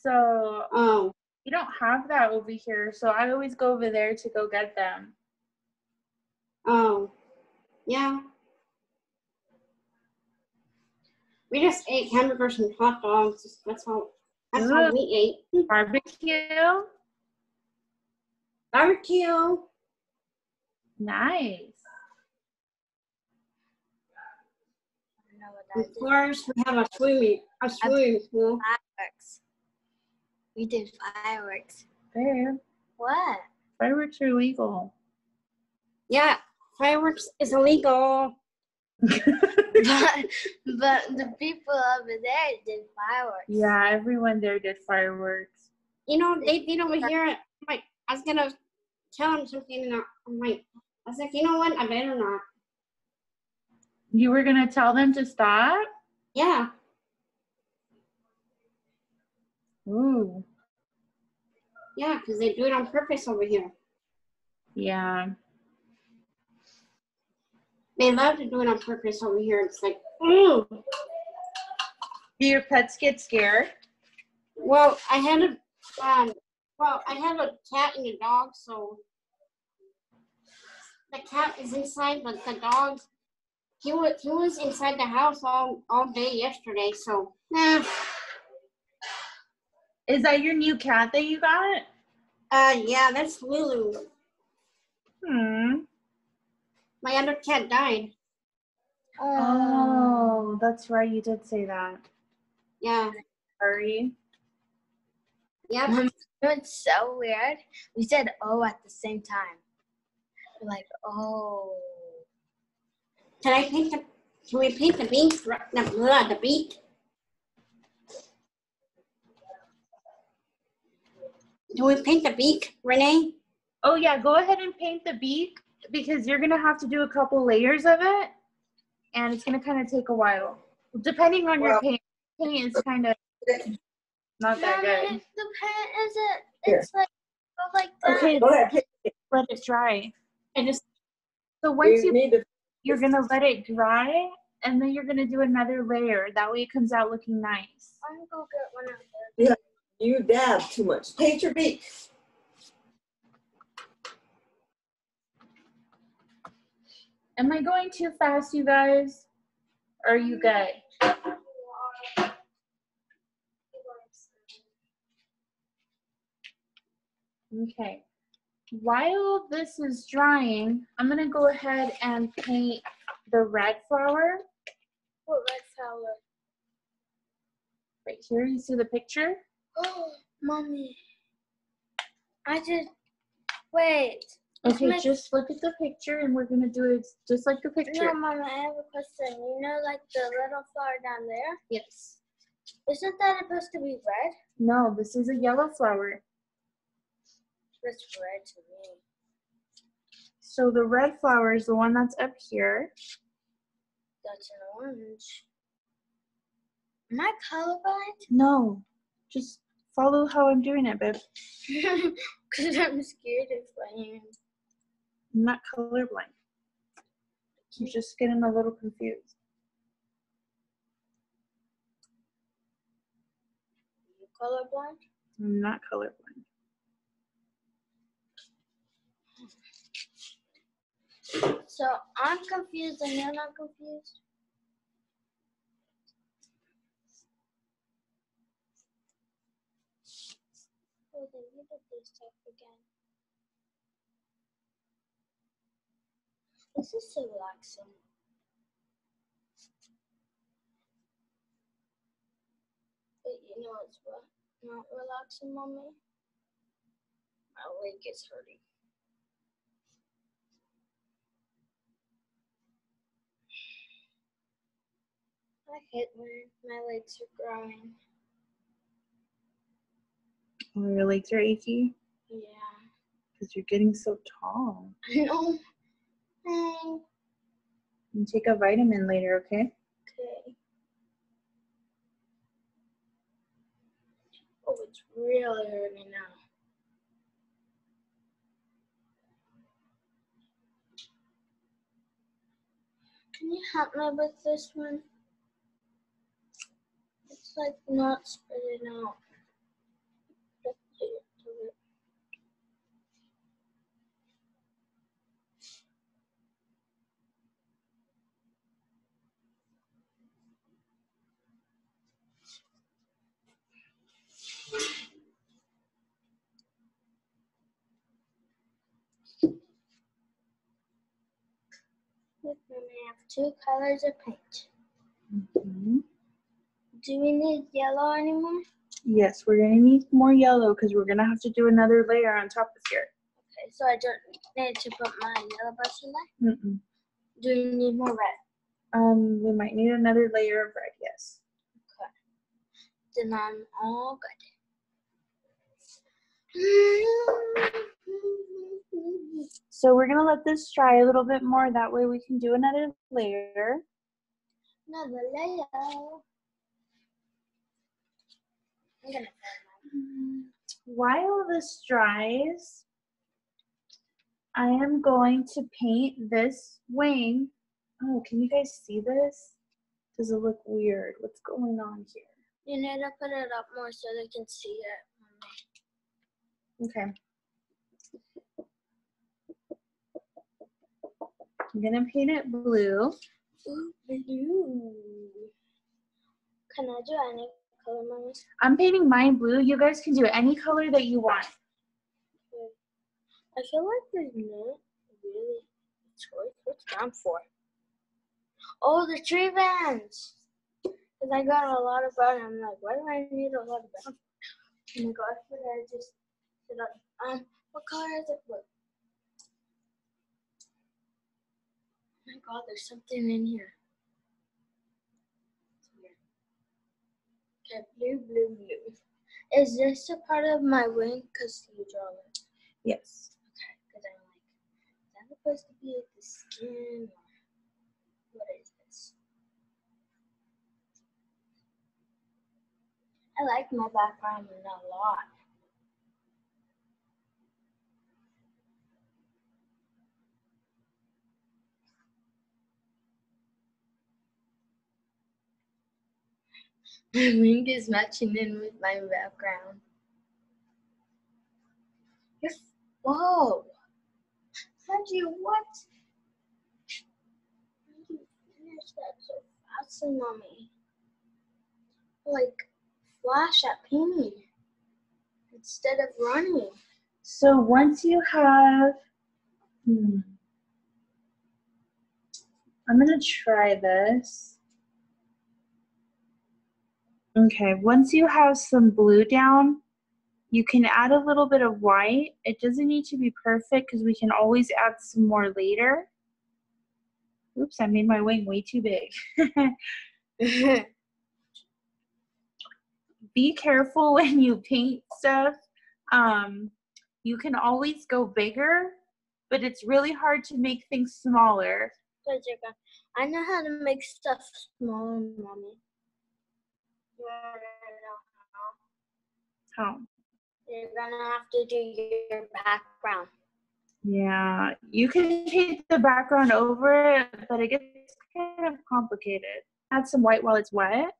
So Oh, we don't have that over here. So I always go over there to go get them. oh, yeah. We just ate hamburgers and hot dogs. That's all. That's all Ugh. we ate. Barbecue. Barbecue. Nice. I don't know what I Of course, we have a swimming a swimming pool. Fireworks. We did fireworks. There. What? Fireworks are legal. Yeah, fireworks is illegal. But, but the people over there did fireworks. Yeah, everyone there did fireworks. You know, they did over here. I'm like, I was gonna tell them something, and I'm like, I was like, you know what? I better not. You were gonna tell them to stop? Yeah. Ooh. Yeah, because they do it on purpose over here. Yeah. They love to do it on purpose over here. It's like, ooh. Do your pets get scared? Well, I had a, um, well, I have a cat and a dog, so the cat is inside, but the dog, he was he was inside the house all all day yesterday. So, nah. Is that your new cat that you got? Uh, yeah, that's Lulu. Hmm. My other cat died. Oh, that's right. You did say that. Yeah. Sorry. Yeah. Mom, you It's so weird. We said oh at the same time. We're like, oh. Can I paint the? Can we paint the beak? The blah, the beak. Do we paint the beak, Renee? Oh yeah, go ahead and paint the beak because you're gonna have to do a couple layers of it, and it's gonna kind of take a while, depending on your paint. Paint is kind of not that Mommy, good. The pen isn't. Here. It's like like that. Okay, Go ahead. let it dry. I just So once We you need to, you're gonna let it dry, and then you're gonna do another layer. That way it comes out looking nice. I'm gonna go get one of those. you dab too much. Paint your beak. Am I going too fast, you guys? Are you good? Okay. While this is drying, I'm gonna go ahead and paint the red flower. What red flower? Right here, you see the picture? Oh, mommy. I just wait. Okay, Miss- just look at the picture and we're gonna do it just like the picture. No, mama, I have a question. You know, like the little flower down there. Yes. Isn't that supposed to be red? No, this is a yellow flower. It's red to me. So the red flower is the one that's up here. That's an orange. Am I colorblind? No, just follow how I'm doing it, babe. Because I'm scared if I am. I'm not colorblind. I'm just getting a little confused. You colorblind? I'm not colorblind. So I'm confused and you're not confused? Oh, they needed this stuff again. This is so relaxing. But you know it's what? Not relaxing, mommy? My leg is hurting. I hate when my legs are growing. Your legs are achy Yeah. because you're getting so tall. I know. Hey, And take a vitamin later, okay? okay. Oh, it's really hurting now. Can you help me with this one? It's like not spreading out. Look, Mommy, I have two colors of paint. hmm Do we need yellow anymore? Yes, we're gonna need more yellow because we're gonna have to do another layer on top of here. Okay, so I don't need to put my yellow brush in there. Mm-mm. Do we need more red? Um, we might need another layer of red. Yes. Okay. Then I'm all good. So we're gonna let this dry a little bit more. That way we can do another layer. Another layer. I'm gonna While this dries, I am going to paint this wing. Oh, can you guys see this? Does it look weird? What's going on here? You need to put it up more so they can see it. Okay. I'm gonna paint it blue. Ooh, blue. Can I do any color, mommy? I'm painting mine blue. You guys can do any color that you want. I feel like there's no really choice. What's brown for? Oh, the tree vans. Because I got a lot of brown. I'm like, why do I need a lot of brown? Oh my gosh, but I just said, um, what color is it? Blue. Oh my god, there's something in here. Okay, blue, blue, blue. Is this a part of my wing? Because you draw it. Yes. Okay, because I'm like, is that supposed to be the skin or what is this? I like my background a lot. My wing is matching in with my background. You're, whoa! How do you what? How do you finish that so fast, mommy? Like flash at painting instead of running. So once you have, hmm, I'm gonna try this. Okay, once you have some blue down, you can add a little bit of white. It doesn't need to be perfect because we can always add some more later. Oops, I made my wing way too big. Be careful when you paint stuff. Um, you can always go bigger, but it's really hard to make things smaller. Because you're gonna, I know how to make stuff smaller, mommy. You wanna know how? You're gonna have to do your background. Yeah, you can paint the background over it, but it gets kind of complicated. Add some white while it's wet.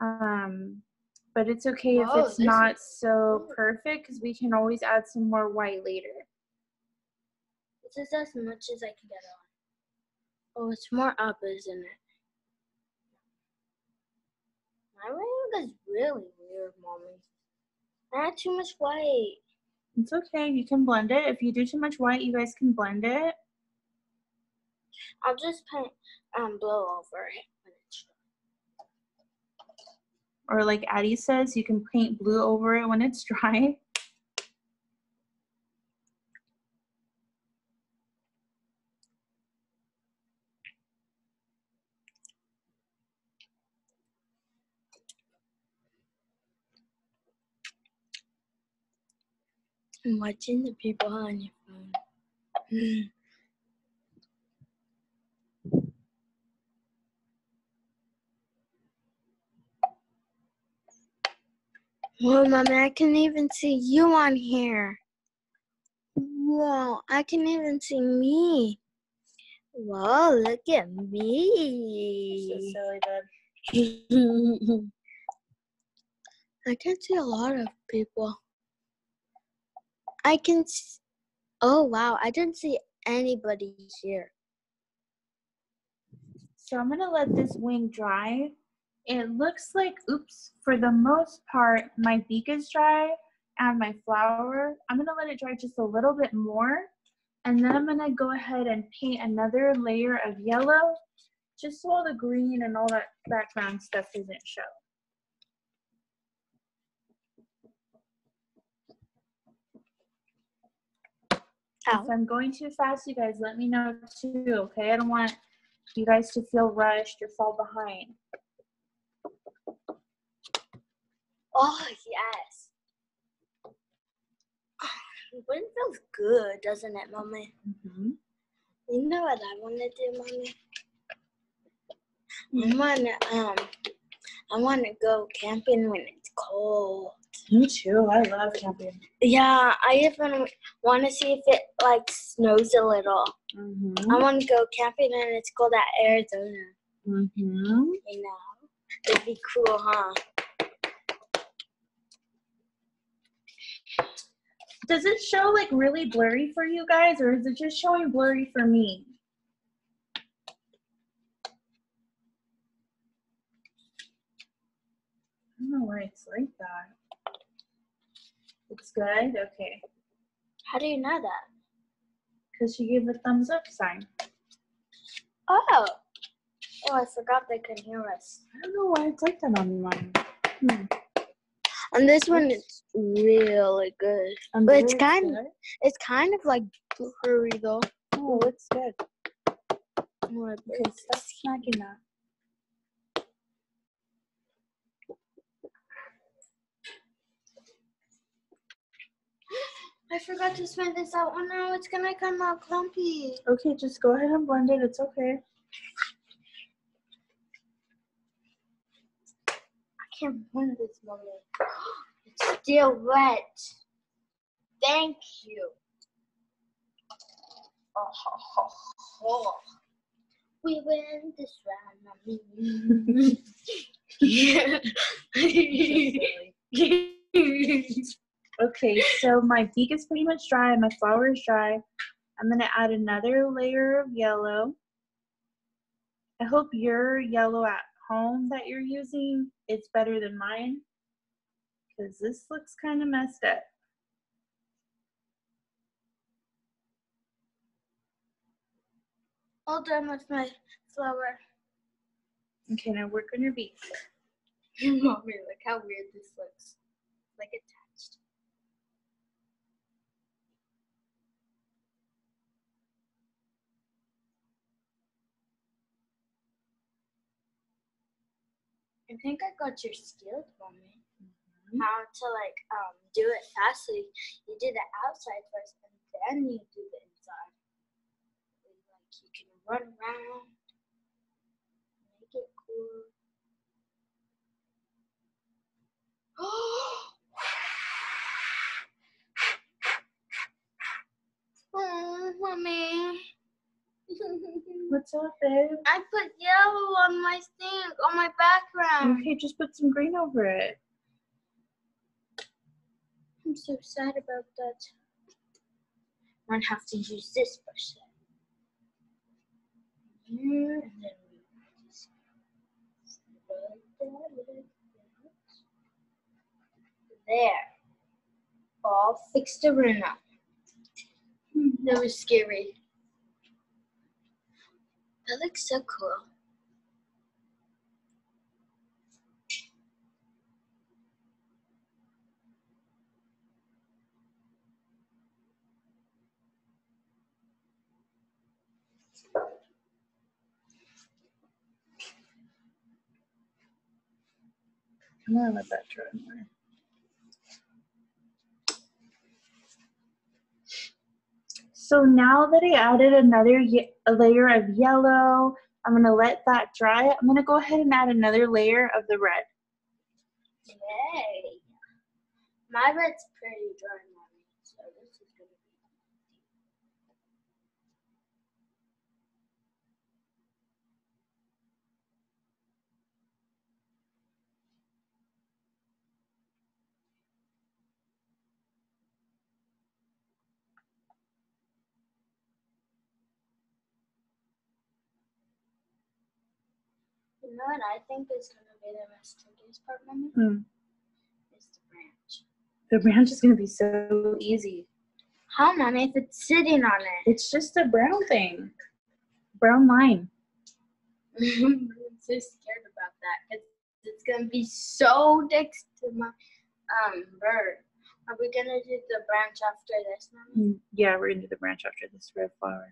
Um, but it's okay if Oh, it's not is so perfect because we can always add some more white later. This is as much as I can get on. Oh, it's more up, isn't it? My wing is really weird, mommy. I had too much white. It's okay, you can blend it. If you do too much white, you guys can blend it. I'll just paint um blue over it when it's dry. Or like Addie says, you can paint blue over it when it's dry. I'm watching the people on your phone. Mm. Whoa, mommy, I can even see you on here. Whoa, I can even see me. Whoa, look at me. So silly. I can see a lot of people. I can. Oh wow! I didn't see anybody here. So I'm gonna let this wing dry. It looks like, oops, for the most part, my beak is dry and my flower. I'm gonna let it dry just a little bit more. And then I'm gonna go ahead and paint another layer of yellow, just so all the green and all that background stuff doesn't show. Ow. If I'm going too fast, you guys let me know too, okay? I don't want you guys to feel rushed or fall behind. Oh yes. Wind feels good, doesn't it, mommy? You know what I want to do, mommy? I want to um, I want to go camping when it's cold. Me too. I love camping. Yeah, I even want to see if it like snows a little. I want to go camping and it's cold at Arizona. Mm-hmm. You know, it'd be cool, huh? Does it show like really blurry for you guys, or is it just showing blurry for me? I don't know why it's like that. It's good? Okay. How do you know that? Because she gave a thumbs up sign. Oh, oh, I forgot they could hear us. I don't know why it's like that on mine. Hmm. On this one, it's really good. On But it's kind- good? It's kind of like blurry though. Oh, it's good. Okay, stop smacking that. I forgot to smell this out. Oh no, it's gonna come out clumpy. Okay, just go ahead and blend it. It's okay. I can't blend this moment. It's still wet. Thank you. Oh, ho, ho, ho. We win this round, mommy. Okay, so my beak is pretty much dry. My flower is dry. I'm gonna add another layer of yellow. I hope your yellow at home that you're using is better than mine because this looks kind of messed up. All done with my flower. Okay, now work on your beak. Mommy, look how weird this looks. Like attached. I think I got your skills, Mommy. How to like um do it fast. fastly. You do the outside first and then you do the inside. Like you can run around. Make it cool. oh, mommy. What's up, babe? I put yellow on my thing, on my background. Okay, just put some green over it. I'm so sad about that. I might have to use this brush then. Here, and then we just rub that little bit. There. All fixed around. Hmm, That was scary. That looks so cool. I'm gonna let that dry more. So now that I added another ye- layer of yellow, I'm gonna let that dry. I'm gonna go ahead and add another layer of the red. Yay. My red's pretty dry, You know what I think is gonna be the most trickiest part, mommy? Hmm. Is the branch. The branch is gonna be so easy. How, mommy? If it's sitting on it. It's just a brown thing, brown line. I'm so scared about that because it's gonna be so next to my um bird. Are we gonna do the branch after this, mommy? Mm, Yeah, we're gonna do the branch after this red flower.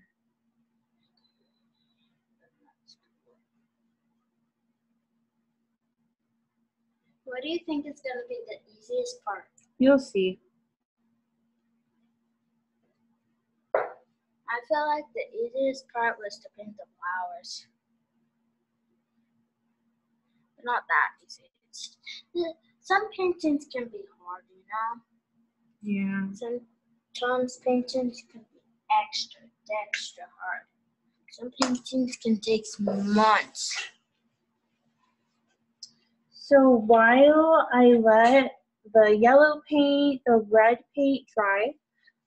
What do you think is gonna be the easiest part? You'll see. I feel like the easiest part was to paint the flowers. But not that easy. It's, some paintings can be hard, you know. Yeah. Sometimes paintings can be extra, extra hard. Some paintings can take months. So while I let the yellow paint, the red paint dry,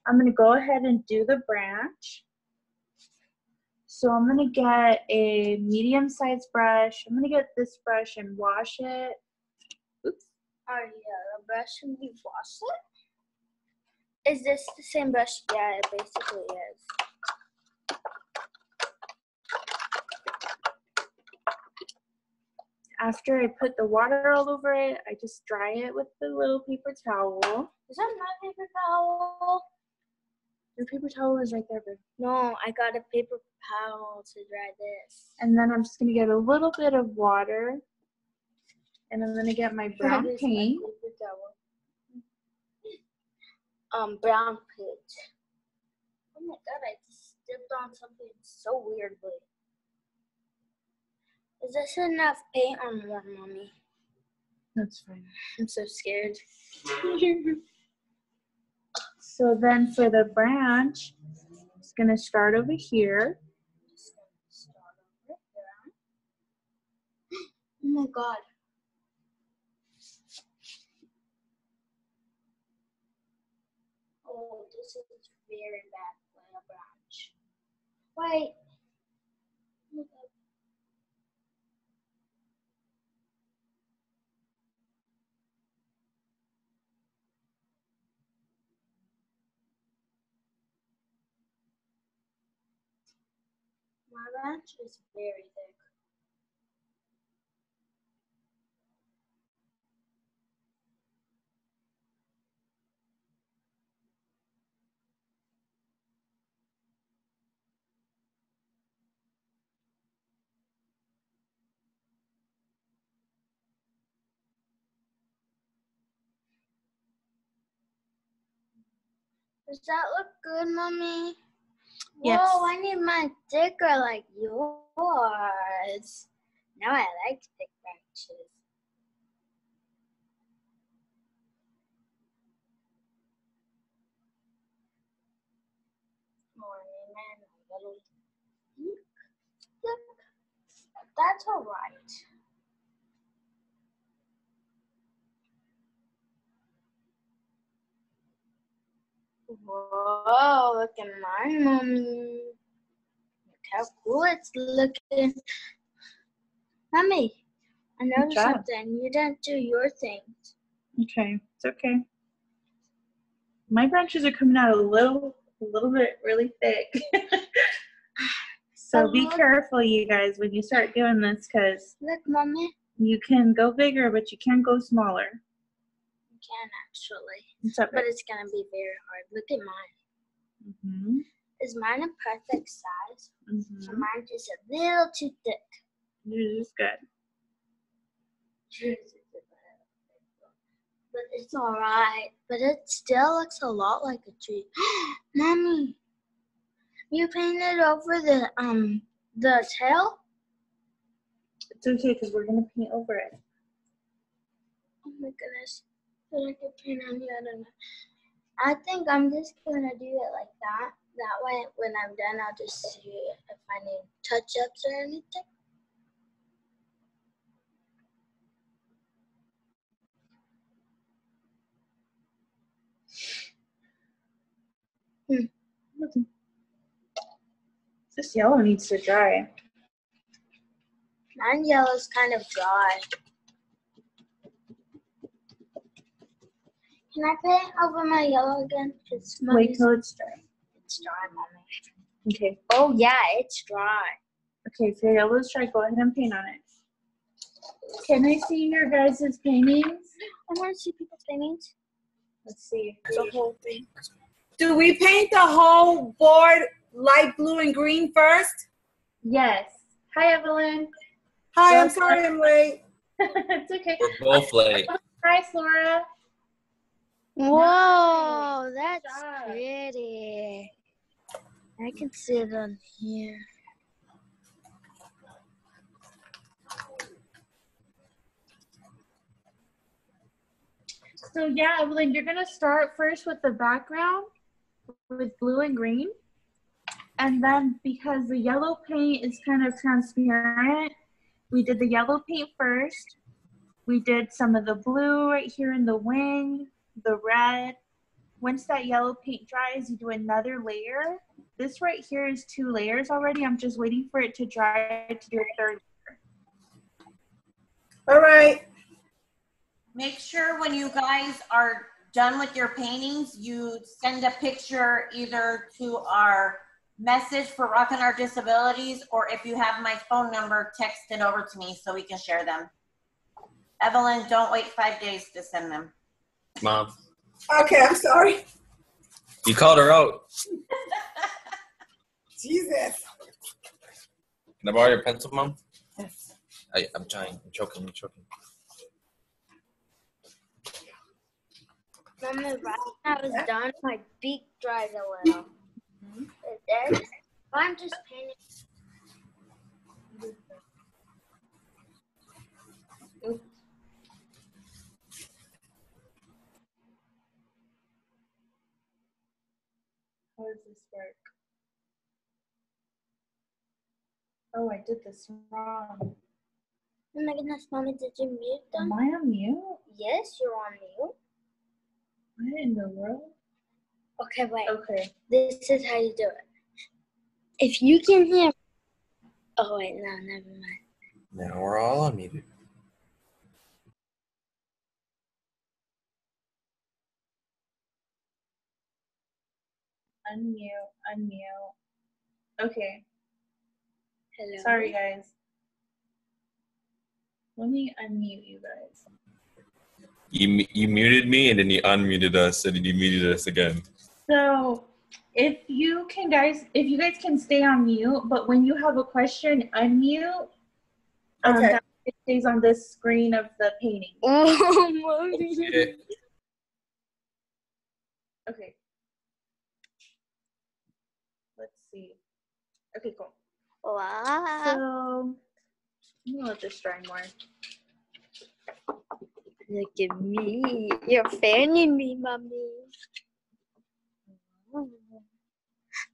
I'm gonna go ahead and do the branch. So I'm gonna get a medium sized brush. I'm gonna get this brush and wash it. Oops. Oh yeah, the brush when you wash it. Is this the same brush? Yeah, it basically is. After I put the water all over it, I just dry it with the little paper towel. Is that my paper towel? Your paper towel is right there, babe. No, I got a paper towel to dry this. And then I'm just gonna get a little bit of water. And I'm gonna get my brown my paint. paper towel. Um, brown paint. Oh my god, I just stepped on something so weirdly. Is this enough paint or more, mommy? That's fine. I'm so scared. So then for the branch, it's gonna start over here. Just gonna start over here. Oh my god. Oh, this is very bad for a branch. Wait. My branch is very thick. Does that look good, mommy? Yes. Whoa, I need my thicker like yours. Now I like thick branches. Morning and a little thick. Thick. That's all right. Whoa, look at mine, mommy. Look how cool it's looking. Mommy, I noticed job. something. You didn't do your thing. Okay, it's okay. My branches are coming out a little, a little bit really thick. so be careful, you guys, when you start doing this, because Look, mommy. you can go bigger, but you can't go smaller. Can actually. But it's going to be very hard. Look at mine. mm-hmm. Is mine a perfect size? Mm-hmm. mine just a little too thick? Yours is good. But it's alright. But it still looks a lot like a tree. Mommy, You painted over the um the tail. It's okay because we're gonna paint over it. Oh my goodness. I paint on the other. one. I think I'm just gonna do it like that. That way, when I'm done, I'll just see if I need touch ups or anything. This yellow needs to dry. Mine yellow's kind of dry. Can I paint over my yellow again? It's Wait till it's dry. it's dry, mommy. Okay. Oh yeah, it's dry. Okay, so yellow's dry. Go ahead and paint on it. Can I see your guys' paintings? I want to see people's paintings. Let's see the whole thing. Do we paint the whole board light blue and green first? Yes. Hi, Evelyn. Hi, I'm sorry I'm late. it's okay. We're both late. Hi, Flora. Whoa, that's job. pretty. I can sit on here. So yeah, Evelyn, you're gonna start first with the background with blue and green. And then because the yellow paint is kind of transparent, we did the yellow paint first. We did some of the blue right here in the wing, the red. Once that yellow paint dries, you do another layer. This right here is two layers already. I'm just waiting for it to dry to do a third. All right. Make sure when you guys are done with your paintings, you send a picture either to our message for Rock'n Our Disabilities, or if you have my phone number, text it over to me so we can share them. Evelyn, don't wait five days to send them. Mom, Okay, I'm sorry. you called her out. Jesus. Can I borrow your pencil, Mom? Yes. I, I'm trying. I'm choking. I'm choking. Mommy, right when I was done, my beak dried a little. It did. But I'm just painting. How does this work? Oh, I did this wrong. Oh my goodness, Mommy, did you mute them? Am? I on mute? Yes, you're on mute. What in the world? Okay, wait. Okay. This is how you do it. If you can hear. Oh, wait, no, never mind. Now we're all unmuted. Unmute, unmute. Okay. Hello. Sorry, guys. Let me unmute you guys. You you muted me and then you unmuted us and then you muted us again. So, if you can, guys, if you guys can stay on mute, but when you have a question, unmute. Um, Okay. that it stays on this screen of the painting. Oh, Mommy. Okay. Okay. Let's see. Okay, cool. Wow. So, I'm gonna let this dry more. Look at me. You're fanning me, Mommy.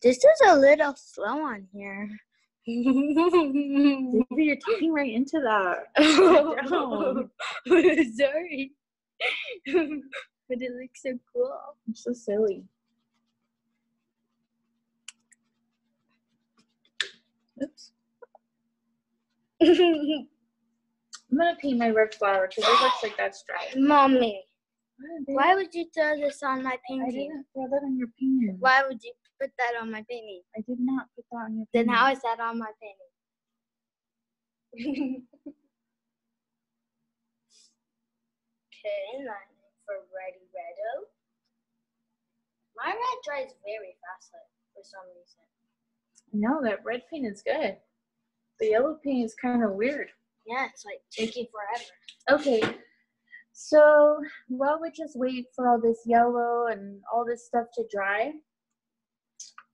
This is a little slow on here. Maybe you're talking right into that. oh, sorry. but it looks so cool. I'm so silly. Oops. I'm gonna paint my red flower because it looks like that's dry. Mommy, why would you throw this on my painting? I painting? didn't throw that on your painting. Why would you put that on my painting? I did not put that on your Then how is that on my painting? okay, line for Ready Redo. My red dries very fast like, for some reason. No, that red paint is good. The yellow paint is kind of weird. Yeah, it's like taking forever. Okay, so while we just wait for all this yellow and all this stuff to dry,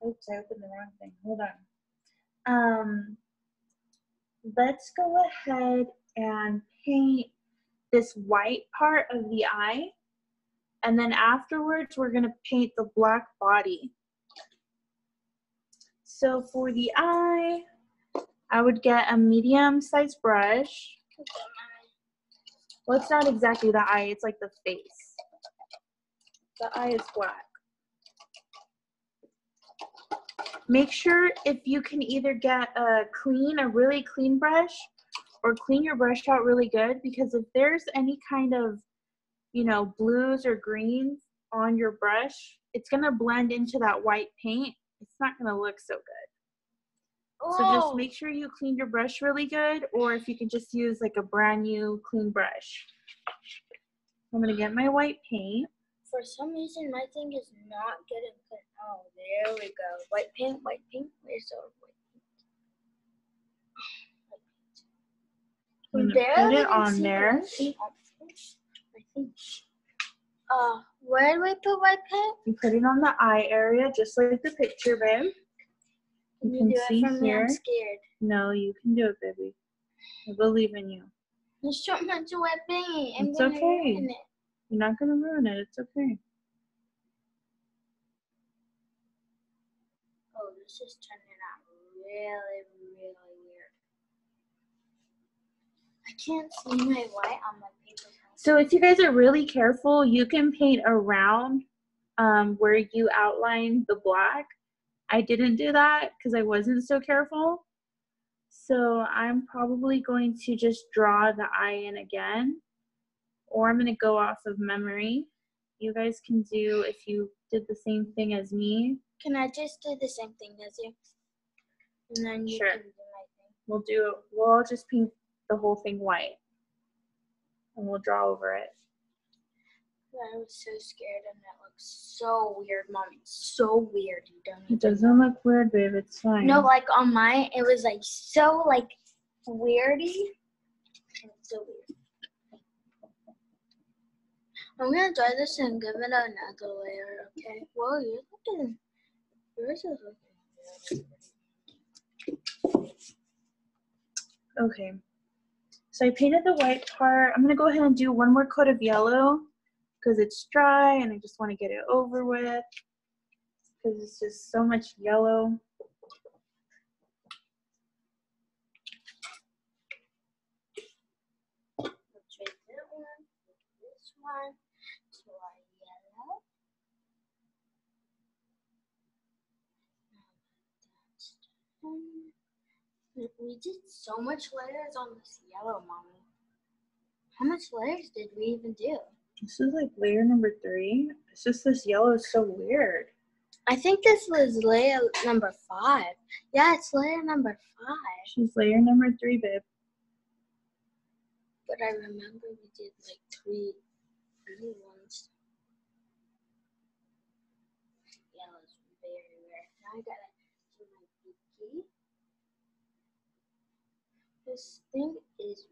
Oops, I opened the wrong thing. Hold on. Um, let's go ahead and paint this white part of the eye. And then afterwards, we're gonna paint the black body. So for the eye, I would get a medium sized brush. Well, it's not exactly the eye, it's like the face. The eye is black. Make sure if you can either get a clean, a really clean brush, or clean your brush out really good because if there's any kind of, you know, blues or greens on your brush, it's gonna blend into that white paint. It's not gonna look so good. So just Oh, make sure you clean your brush really good, or if you can just use like a brand new clean brush. I'm gonna get my white paint. For some reason, my thing is not getting clean. Oh, there we go. White paint, white paint. Where's our white paint? gonna put it on there. white. I think. Uh, where do we put white paint? You put it on the eye area, just like the picture, babe. You you can do see it for me? here. I'm scared. No, you can do it, baby. I believe in you. There's so much white paint. I'm It's gonna okay. ruin it. You're not gonna ruin it. It's okay. Oh, this is turning out really, really weird. I can't see my white on my paper. So if you guys are really careful, you can paint around um, where you outline the black. I didn't do that because I wasn't so careful. So I'm probably going to just draw the eye in again, or I'm going to go off of memory. You guys can do, if you did the same thing as me, Can I just do the same thing as you? And then you Sure. can do my thing. we'll do, we'll all just paint the whole thing white. And we'll draw over it. I was so scared and that looks so weird, mom. It's so weird. You don't It doesn't look weird, babe. It's fine. No, like on mine, it was like so like weirdy. It's so weird. I'm gonna try this and give it another layer, okay? Whoa, you're looking. Yours is looking Okay. So I painted the white part. I'm gonna go ahead and do one more coat of yellow because it's dry and I just want to get it over with because it's just so much yellow this one, try yellow. That's done. We did so much layers on this yellow, mommy. How much layers did we even do? This is like layer number three. It's just this yellow is so weird. I think this was layer number five. Yeah, it's layer number five. She's layer number three, babe. But I remember we did like three blue ones. Yellow's very rare. Now I gotta do my pinky. This thing is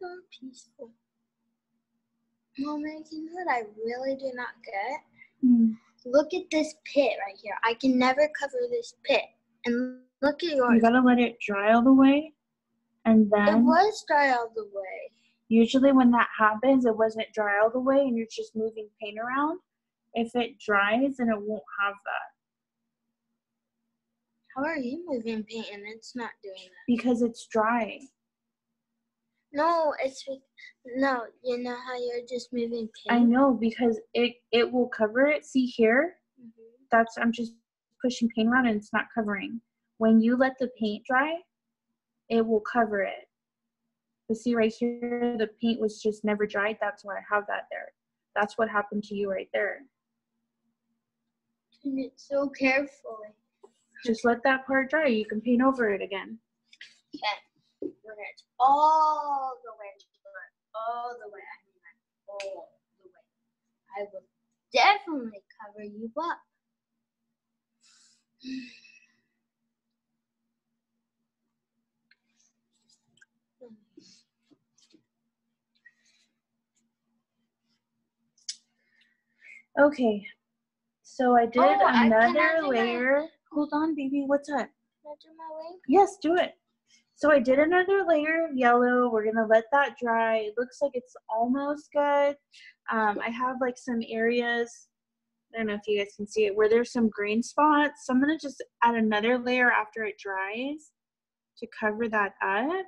So peaceful. Mom, you know what I really do not get? Hmm. Look at this pit right here. I can never cover this pit. And look at yours. You gotta let it dry all the way. And then It was dry all the way. usually when that happens, it wasn't dry all the way and you're just moving paint around. If it dries, then it won't have that How are you moving paint and it's not doing that? because it's dry. No, it's no. You know how you're just moving paint. I know because it it will cover it. See here? Mhm. That's I'm just pushing paint around and it's not covering. When you let the paint dry, it will cover it. But see right here, the paint was just never dried. That's why I have that there. That's what happened to you right there. doing it so carefully. Just let that part dry. You can paint over it again. All the way all the way, I mean like all the way, I will definitely cover you up. Okay. So I did Oh, I- I another my- layer. Hold on, baby. What's up? Can I do my wing? Yes, do it. So I did another layer of yellow. We're gonna let that dry. It looks like it's almost good. Um, I have like some areas, I don't know if you guys can see it, where there's some green spots. So I'm gonna just add another layer after it dries to cover that up.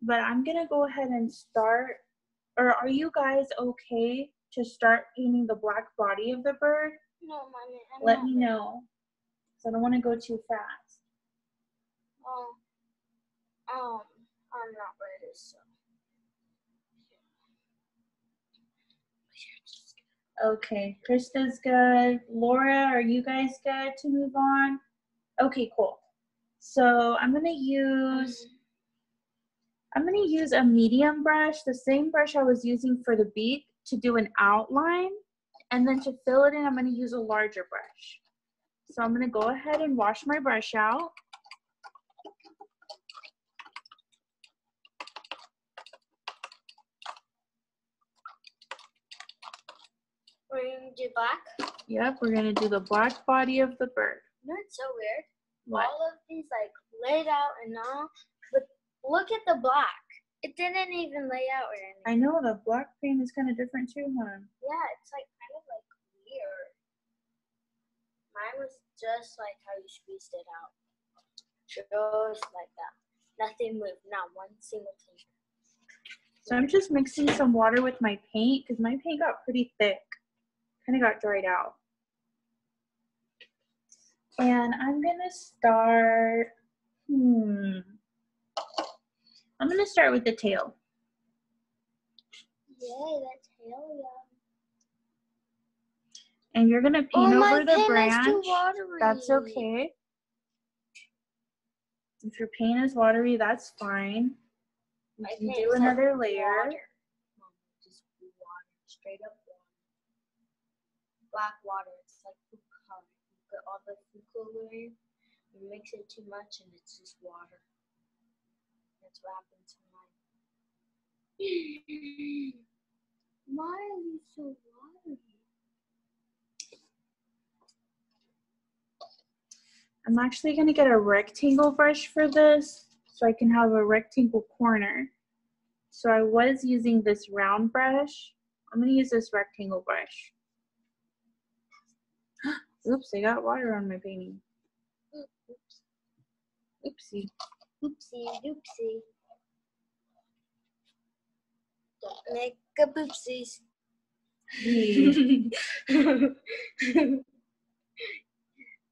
But I'm gonna go ahead and start, or are you guys okay to start painting the black body of the bird? No, mommy. I'm Let me know. So I don't wanna go too fast. Um, um, I'm not ready, so. Okay, Krista's good. Laura, are you guys good to move on? Okay, cool. So I'm gonna use, I'm gonna use a medium brush, the same brush I was using for the beak to do an outline. And then to fill it in, I'm gonna use a larger brush. So I'm gonna go ahead and wash my brush out. We're gonna do black. Yep, we're gonna do the black body of the bird. You know, it's so weird. What? All of these like laid out and all, but look at the black. It didn't even lay out or anything. I know the black paint is kind of different too, huh? Yeah, it's like kind of like weird. Mine was just like how you squeezed it out. Just like that. Nothing moved, not one single thing. So I'm just mixing some water with my paint because my paint got pretty thick. Kind of got dried out. And I'm gonna start, hmm. I'm gonna start with the tail. Yay, that's hell yeah. And you're gonna paint Oh, over the branch. That's okay. If your paint is watery, that's fine. You My can paint do another layer. Water. Just water, straight up. Black water. It's like food color. You put all the food coloring, you mix it too much, and it's just water. That's what happens to mine. Why are you so watery? I'm actually gonna get a rectangle brush for this so I can have a rectangle corner. So I was using this round brush. I'm gonna use this rectangle brush. Oops, I got water on my painting. Oops. Oopsie. Oopsie doopsie. Don't make a boopsies.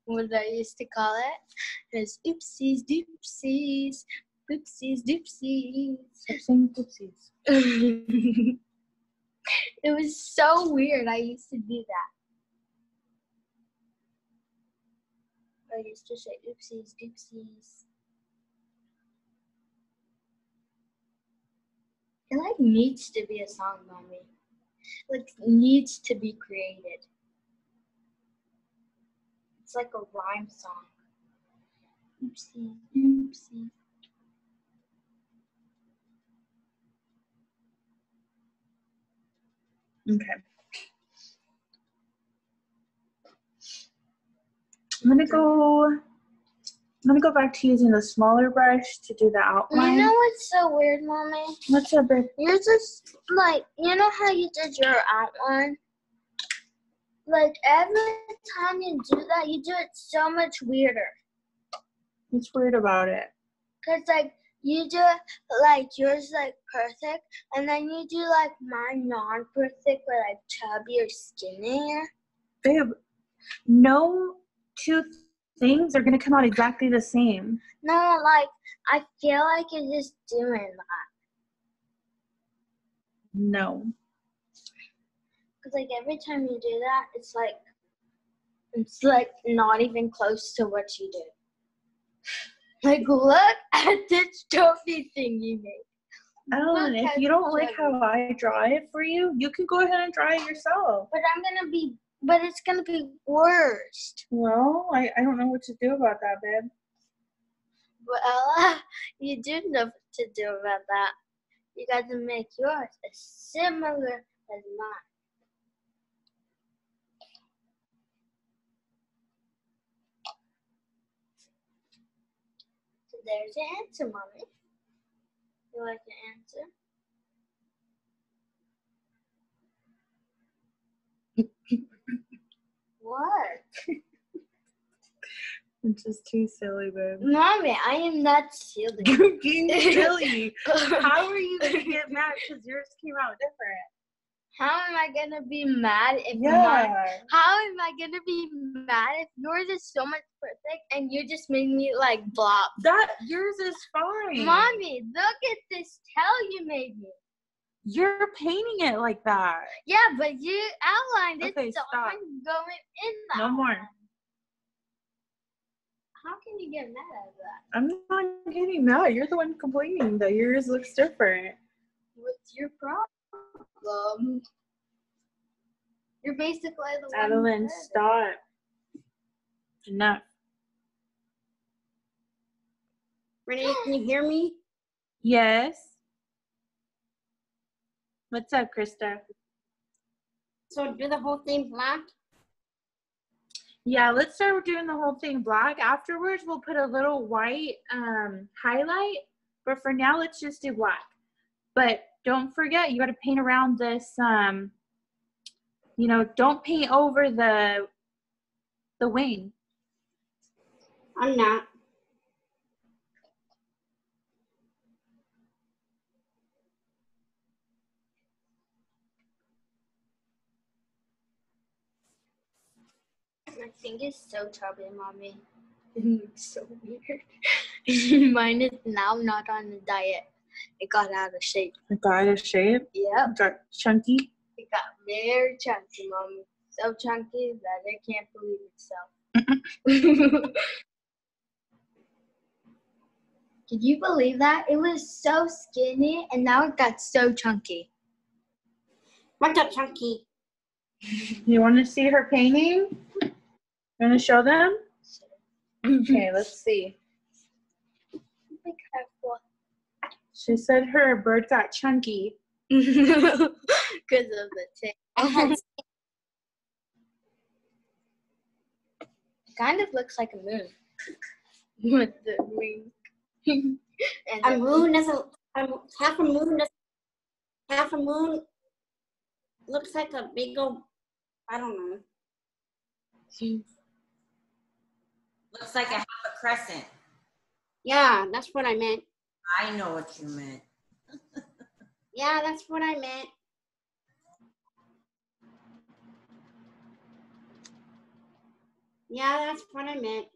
what I used to call it is oopsies doopsies. Oopsies doopsies. Stop saying oopsies. it was so weird. I used to do that. I used to say oopsies doopsies. It like needs to be a song, mommy. Like needs to be created. It's like a rhyme song. Oopsie, oopsie. Okay. I'm gonna go. I'm gonna go back to using the smaller brush to do the outline. You know what's so weird, mommy? What's up, babe? You're just like you know how you did your outline. Like every time you do that, you do it so much weirder. What's weird about it? Cause like you do it like yours like perfect, and then you do like mine non-perfect, but like chubby or skinnier. Babe, no two things are gonna come out exactly the same. No, like I feel like you're just doing that. No. Cause like every time you do that, it's like It's like not even close to what you did. Like, look at this trophy thing you made. Ellen, oh, Look if you don't like how I draw it for you, you can go ahead and draw it yourself. But I'm gonna be, but it's gonna be worst. Well, I, I don't know what to do about that, babe. Well, you do know what to do about that. You got to make yours as similar as mine. So there's the answer, mommy. You like the answer? What? It's just too silly, babe. Mommy, I am not silly. You're being silly. How are you gonna get mad because yours came out different? How am I gonna be mad if mine? Yeah. How am I gonna be mad if yours is so much perfect and you just made me like blop? That yours is fine. Mommy, look at this tail you made me. You're painting it like that. Yeah, but you outlined it, Okay, so stop. I'm going in the No more. How can you get mad at that? I'm not getting mad. You're the one complaining that yours looks different. What's your problem? You're basically the one. Adeline, said it. stop. Enough. Renee, can you hear me? Yes. What's up, Krista? So do the whole thing black? Yeah, let's start doing the whole thing black. Afterwards, we'll put a little white um, highlight, but for now, let's just do black. But don't forget, you got to paint around this. Um, you know, don't paint over the the wing. I'm not. My finger's so chubby, mommy. It's so weird. Mine is now not on the diet. It got out of shape. It got out of shape. Yeah. Got chunky. It got very chunky, mommy. So chunky that it can't believe itself. Can you believe that? It was so skinny and now it got so chunky. What got chunky? You want to see her painting? You want to show them? Okay, let's see. Be careful. She said her bird got chunky. Because of the tail. kind of looks like a moon with the wing. A the moon doesn't, half a moon does half a moon looks like a big old, I don't know. Looks like a half a crescent. Yeah, that's what I meant. I know what you meant. Yeah, that's what I meant. Yeah, that's what I meant.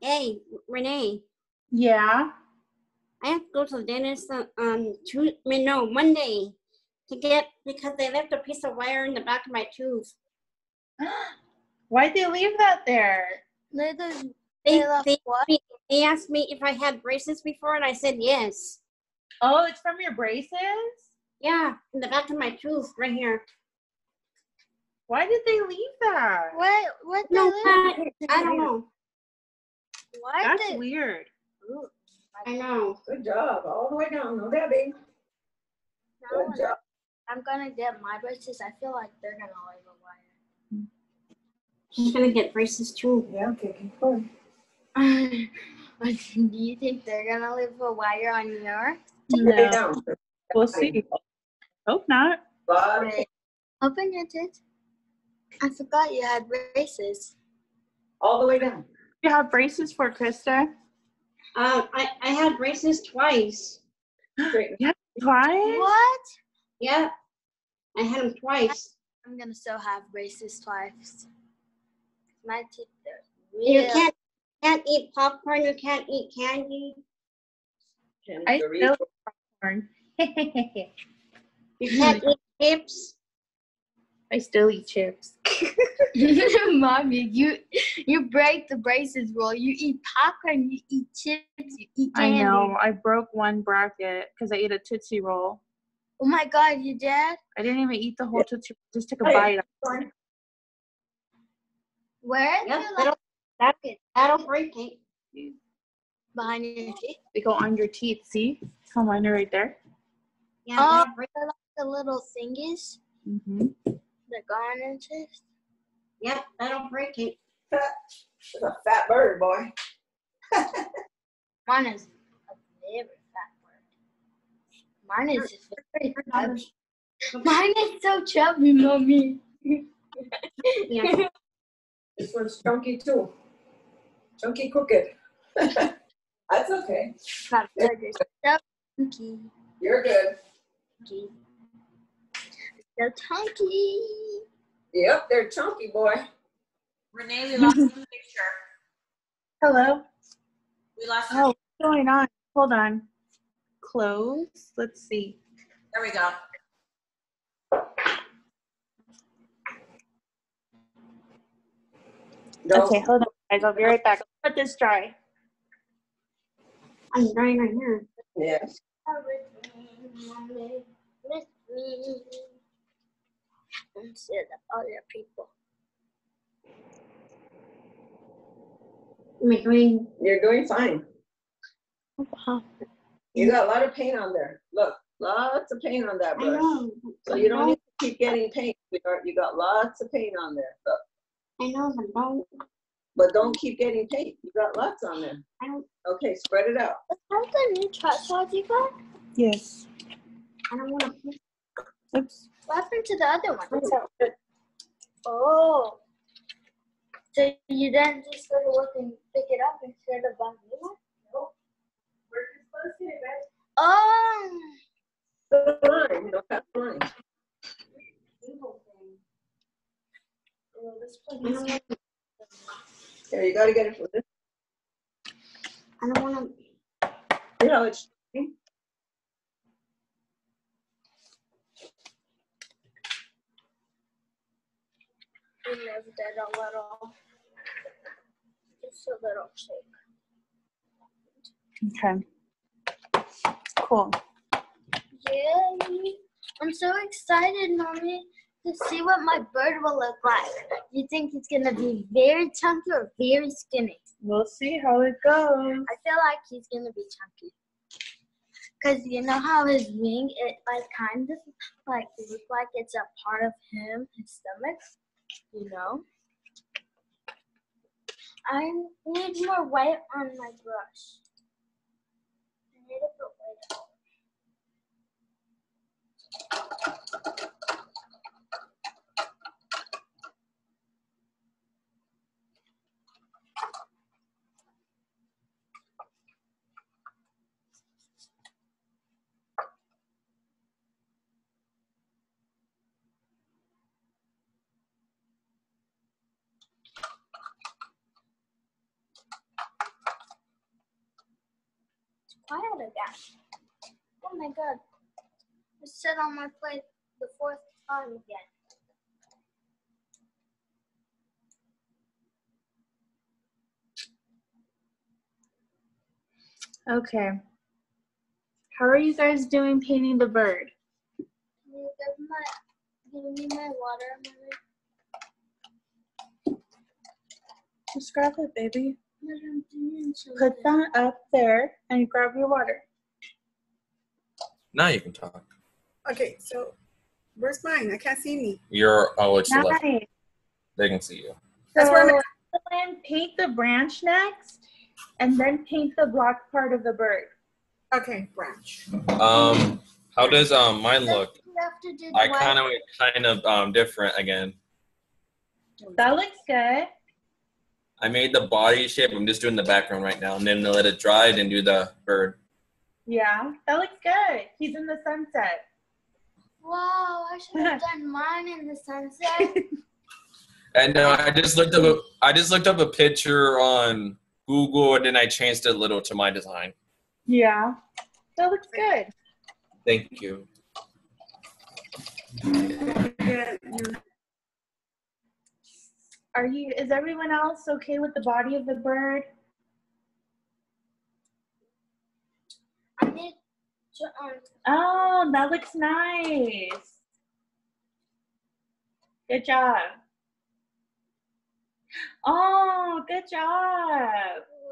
Hey, Renee, Yeah. I have to go to the dentist on, on Tuesday, no, Monday to get, because they left a piece of wire in the back of my tooth. Why'd they leave that there? little They, They they, what? me- they asked me if I had braces before, and I said yes. Oh, it's from your braces? Yeah, in the back of my tooth, right here. Why did they leave that? What? What? No, the I, I don't know. Why That's did? weird. Ooh, I know. Good job, all the way down, no Debbie. Good job. I'm gonna get my braces. I feel like they're gonna leave a wire. She's gonna get braces too. Yeah, okay, keep going. Do you think they're gonna leave a wire on your? Way No. down. We'll see. Hope not. Lot of- open your tits. I forgot you had braces. All the way down. You have braces for Krista? Um, I, I had braces twice. Straighten. Twice? What? Yeah, I had them twice. I'm gonna still have braces twice. My teeth are You can't can't eat popcorn. You can't eat candy. I Doritos. still popcorn. You can't eat chips. I still eat chips. Mommy, you you break the braces rule. You eat popcorn, you eat chips, you eat candy. I know. I broke one bracket because I ate a Tootsie Roll. Oh my god, you did? I didn't even eat the whole Tootsie Roll, just took a Hey. bite. Where? Yep, do you that'll, like that'll, that'll break it. behind your teeth? They go on your teeth, see? Come on, they're right there. Yeah, Oh, break like the little thingies Mm-hmm. that go on your. Yep, that'll break it. It's a fat bird, boy. Mine is a very fat bird. Mine is very chubby. Mine is so chubby, mommy. Yeah. This one's chunky too. Chunky crooked. That's okay. Fat bird chunky. You're good. chunky. So chunky. Yep, they're chunky, boy. Renee, we lost the picture. Hello? We lost Oh, what's going on? Hold on. Close. Let's see. There we go. No. Okay, hold on, guys. I'll be right back. Let this dry. I'm drying right here. Yes. Everything, mommy, miss me. Instead of other people. Am I doing? You're doing fine. Uh-huh. You got a lot of paint on there. Look, lots of paint on that brush. So you don't need to keep getting paint. You got, you got lots of paint on there. Look, I know, but don't. but don't keep getting paint. You got lots on there. I don't. Okay, spread it out. Is that the new tripod you got? Yes. I don't want to. Oops. What happened to the other one? Oh. So you didn't just go to work and pick it up instead of buying a new one? No. Oh. The line, you don't have the oh. line. Oh, this I place don't is want. Here, you gotta get it for this. I don't want to. You know, it's, We moved it a little. Just a little shake. Okay. Cool. Yay! I'm so excited, mommy, to see what my bird will look like. You think it's gonna be very chunky or very skinny? We'll see how it goes. I feel like he's gonna be chunky. Cause you know how his wing, it like kind of like looks like it's a part of him, his stomach. You know. I need more weight on my brush. I need to put weight on. quiet again. Oh. I sit on my plate the fourth time again. Okay. How are you guys doing painting the bird? Can you give, my, give me my water, mommy? Just grab it, baby. But I'm doing Put that up there and grab your water. Now you can talk. Okay, so where's mine? I can't see me. You're oh, it's the left. Nice. They can see you. So, That's where I'm Dylan, paint the branch next, and then paint the block part of the bird. Okay, branch. Um, how does um mine look? You have to do the I kind of kind of um different again. That looks good. I made the body shape. I'm just doing the background right now, and then let it dry, then do the bird. Yeah, that looks good. He's in the sunset. Wow, I should have done mine in the sunset. And uh, I just looked up. A, I just looked up a picture on Google, and then I changed it a little to my design. Yeah, that looks good. Thank you. Are you, is everyone else okay with the body of the bird? I need to um Oh, that looks nice. Good job. Oh, good job.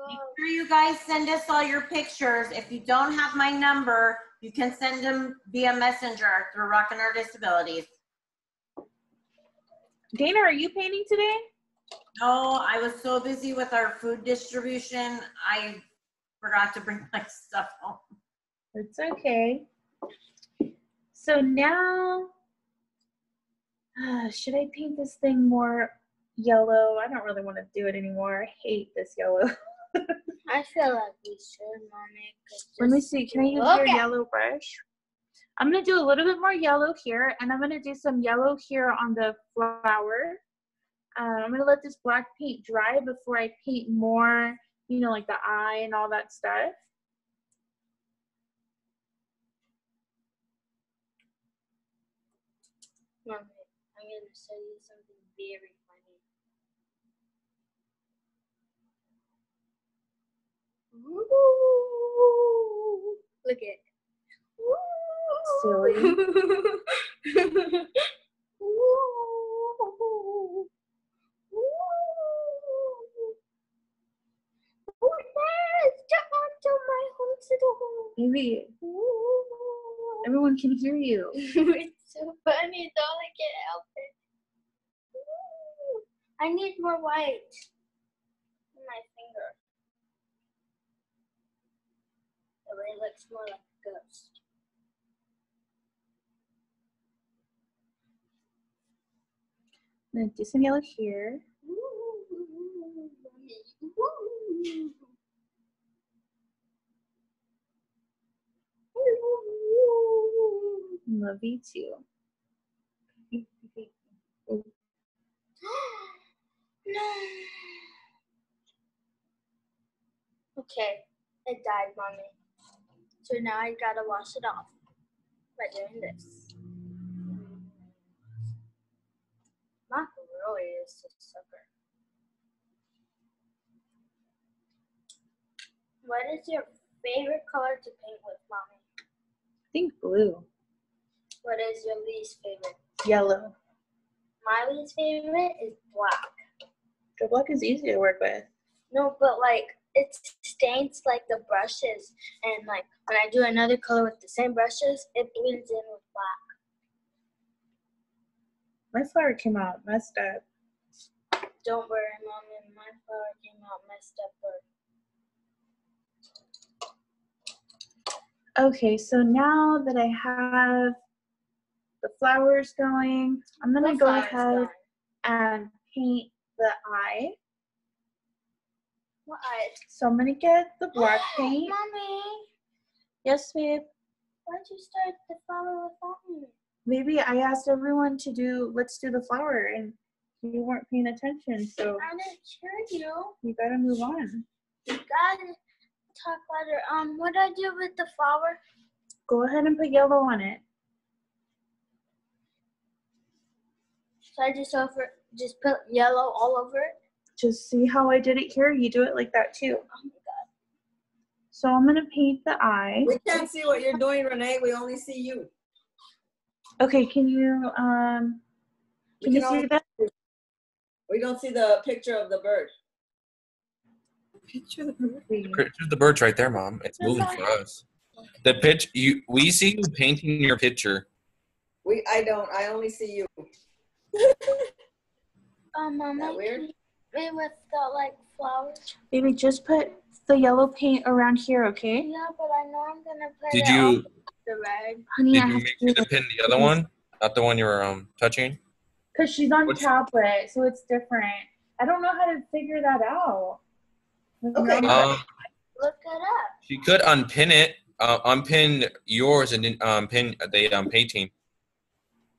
Make sure you guys send us all your pictures. If you don't have my number, you can send them via messenger through Rock'n Our Disabilities. Dana, are you painting today? No, I was so busy with our food distribution, I forgot to bring my stuff home. It's okay. So now, uh, should I paint this thing more yellow? I don't really want to do it anymore. I hate this yellow. I feel like we should. 'cause Let me see. Can I use your yellow brush? I'm gonna do a little bit more yellow here, and I'm gonna do some yellow here on the flower. Uh, I'm gonna let this black paint dry before I paint more, you know, like the eye and all that stuff. Mommy, I'm gonna show you something very funny. Ooh, look at it. Silly. Ooh. Oh, yes! Jump onto my home little home. Maybe Ooh. Everyone can hear you. it's so funny though, I can't help it. Ooh. I need more white on my finger. The way it looks more like a ghost. I'm gonna do some yellow here. Ooh. Ooh. Love you too. no. Okay, it died, mommy. So now I gotta wash it off by doing this. Mark really is a sucker. What is your favorite color to paint with, mommy? I think blue, What is your least favorite? yellow. My least favorite is black. The black is easy to work with. No, but like it stains like the brushes, and like when I do another color with the same brushes, it blends in with black. My flower came out messed up. Don't worry, mommy. My flower came out messed up. Or Okay, so now that I have the flowers going, I'm gonna go ahead going? and paint the eye. what eye? So I'm gonna get the black paint. Mommy, Yes, babe. why'd you start the flower without me? Maybe I asked everyone to do, let's do the flower, and you weren't paying attention, so I didn't hear you. you gotta move on. You gotta talk louder. Um, what do I do with the flower? Go ahead and put yellow on it. So I just over, just put yellow all over it. Just see how I did it here? You do it like that too. Oh my god. So I'm gonna paint the eye. We can't see what you're doing, Renee. We only see you. Okay, can you, um, We can you see that? We don't see the picture of the bird. Picture the bird. Picture the bird's right there, mom. It's moving for us. The pitch you we see you painting your picture. We, I don't. I only see you. Um, Mama, that weird? can you with the like flowers? Baby, just put the yellow paint around here, okay? Yeah, but I know I'm gonna play Did it you the red. Honey, did I you have make to sure to pin the other one? Not the one you were um touching? Because she's on What's- tablet, so it's different. I don't know how to figure that out. Okay. Um Look it up. she could unpin it, uh, unpin yours and then um pin the um painting.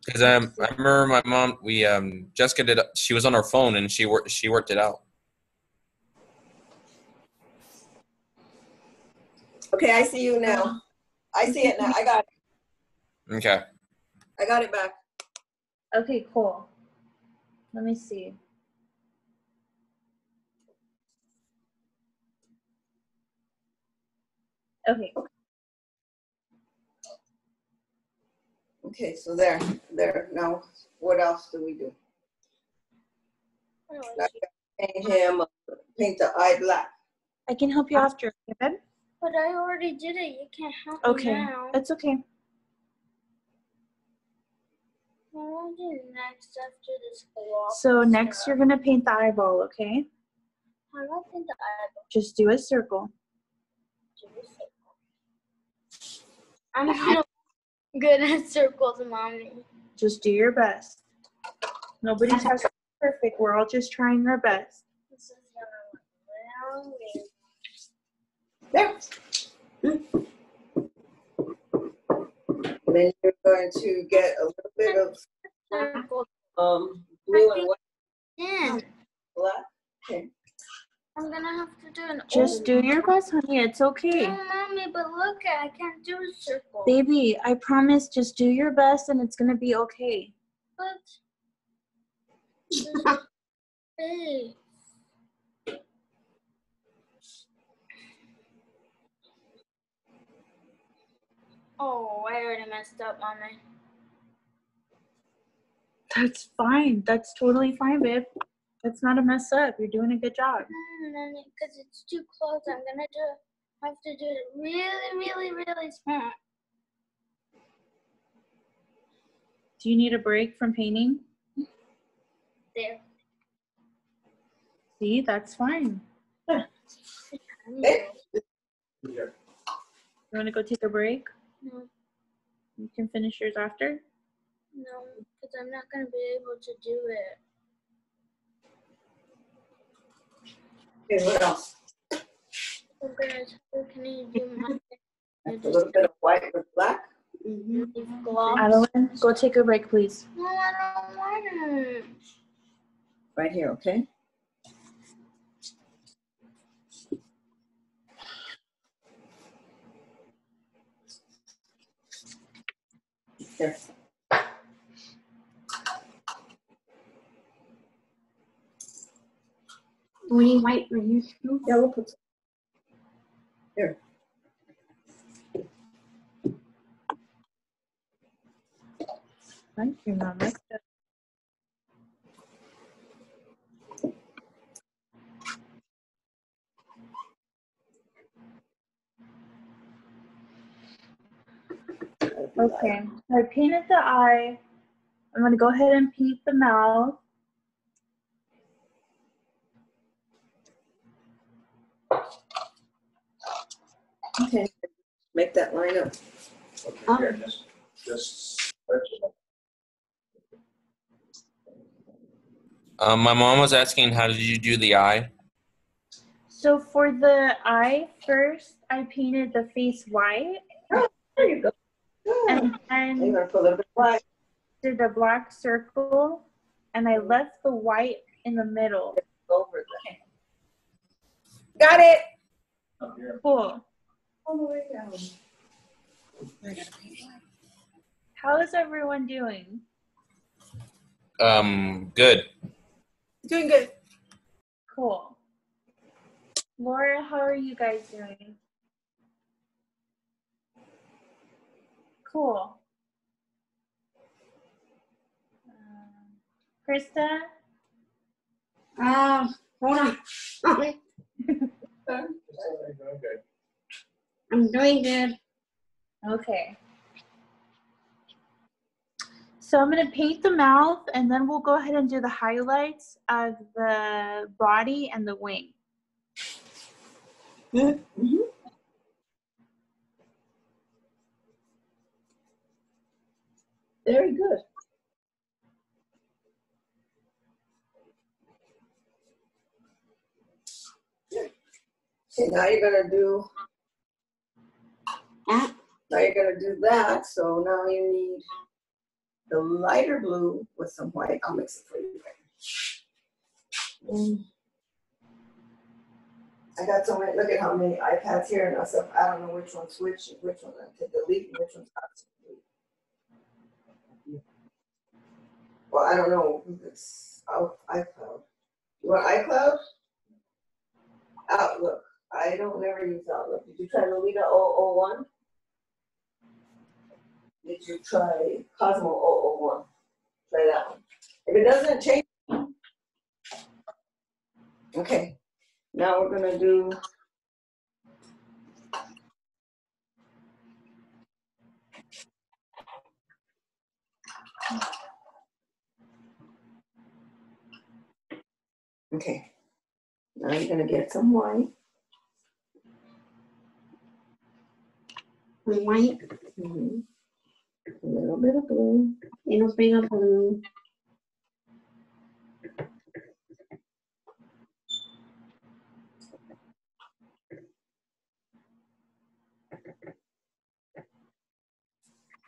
Because um, I remember my mom, we um, Jessica did. She was on her phone and she worked. She worked it out. Okay, I see you now. I see it now. I got it. Okay. I got it back. Okay, cool. Let me see. Okay. okay. So there, there. Now, what else do we do? Now, Paint him, paint the eye black. I can help you uh, after. Good. But I already did it. You can't help Okay. me now. It's okay. What will do next after this gloss? So next you're gonna paint the eyeball, okay? How do I paint the eyeball? Just do a circle. Do a circle. I'm not good at circles, mommy. Just do your best. Nobody's has perfect. We're all just trying our best. This is gonna look real weird. There. Then you're going to get a little bit of um blue and white Yeah. black. Okay. I'm gonna have to do an Just do your best, honey. It's okay. No, mommy, but look, I can't do a circle. Baby, I promise just do your best and it's gonna be okay. But. Oh, I already messed up, mommy. That's fine. That's totally fine, babe. That's not a mess up. You're doing a good job. Mm, because it's too close, I'm gonna do. Have to do it really, really, really smart. Do you need a break from painting? There. See, that's fine. Hey. You want to go take a break? No, You can finish yours after. no, because I'm not gonna be able to do it. A little bit of white black. gloss? Adeline, go take a break, please. No, I don't want to. Right here, okay? Here. We need white for you too. Yeah, we'll put some. Here. Thank you, Mama. Okay, so I painted the eye. I'm gonna go ahead and paint the mouth. Okay. Make that line up. Okay, here, just, just stretch it. Um, my mom was asking, how did you do the eye? So for the eye, first I painted the face white. There you go. And You're then gonna put a little bit of black. did a black circle, and I left the white in the middle. over there. Got it. Cool. All the way down. How is everyone doing? Um, good. Doing good. Cool. Laura, how are you guys doing? Cool. Um, Krista? Uh, hold on. Okay. I'm doing good. Okay. So I'm going to paint the mouth and then we'll go ahead and do the highlights of the body and the wing. Mm-hmm. Very good. Okay, now you're gonna do, That. Now you're gonna do that, so now you need the lighter blue with some white. I'll mix it for you. Mm. I got so many, look at how many iPads here and stuff. I don't know which one's which, and which one I to delete, and which one's not to delete. Well, I don't know. It's out iCloud. You want iCloud? Outlook. I don't ever use Outlook. Did you try Lolita 001? Did you try Cosmo 001? Try that one. If it doesn't change, okay. Now we're gonna do. Okay. Now you're gonna get some white. White, Mhm. A little bit of blue. little bit of blue.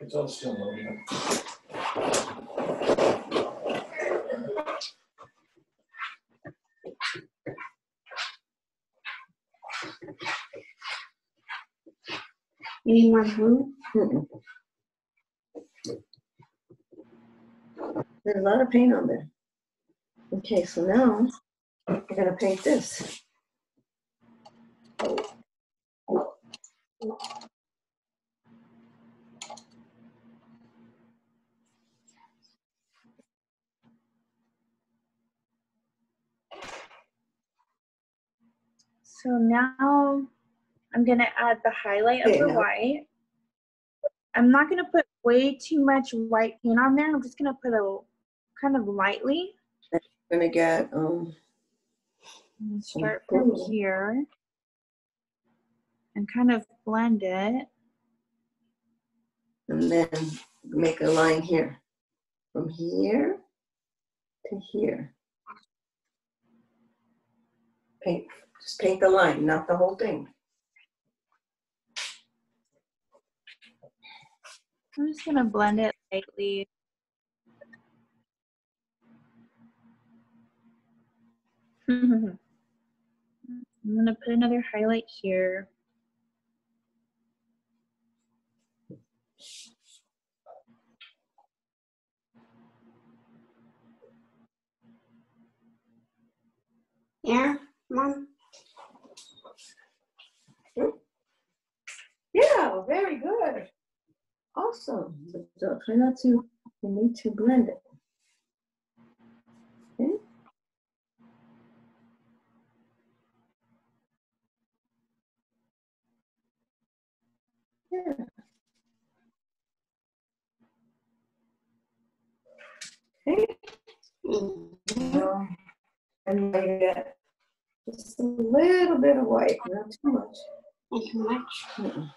It's all still loading. You need more blue? Mm-mm. There's a lot of paint on there. Okay, so now we're gonna paint this. So now I'm gonna add the highlight of the now- white. I'm not gonna put way too much white paint on there. I'm just gonna put a kind of lightly. Gonna get, um, Start from here and kind of blend it. and then make a line here. From here to here. Paint, just paint the line, not the whole thing. I'm just gonna blend it lightly. I'm gonna put another highlight here. Yeah, mom. Yeah, very good. Awesome. But uh, try not to, you need to blend it. Okay? Yeah. Okay. Um, And get just a little bit of white, not too much. Not too much. Mm-mm.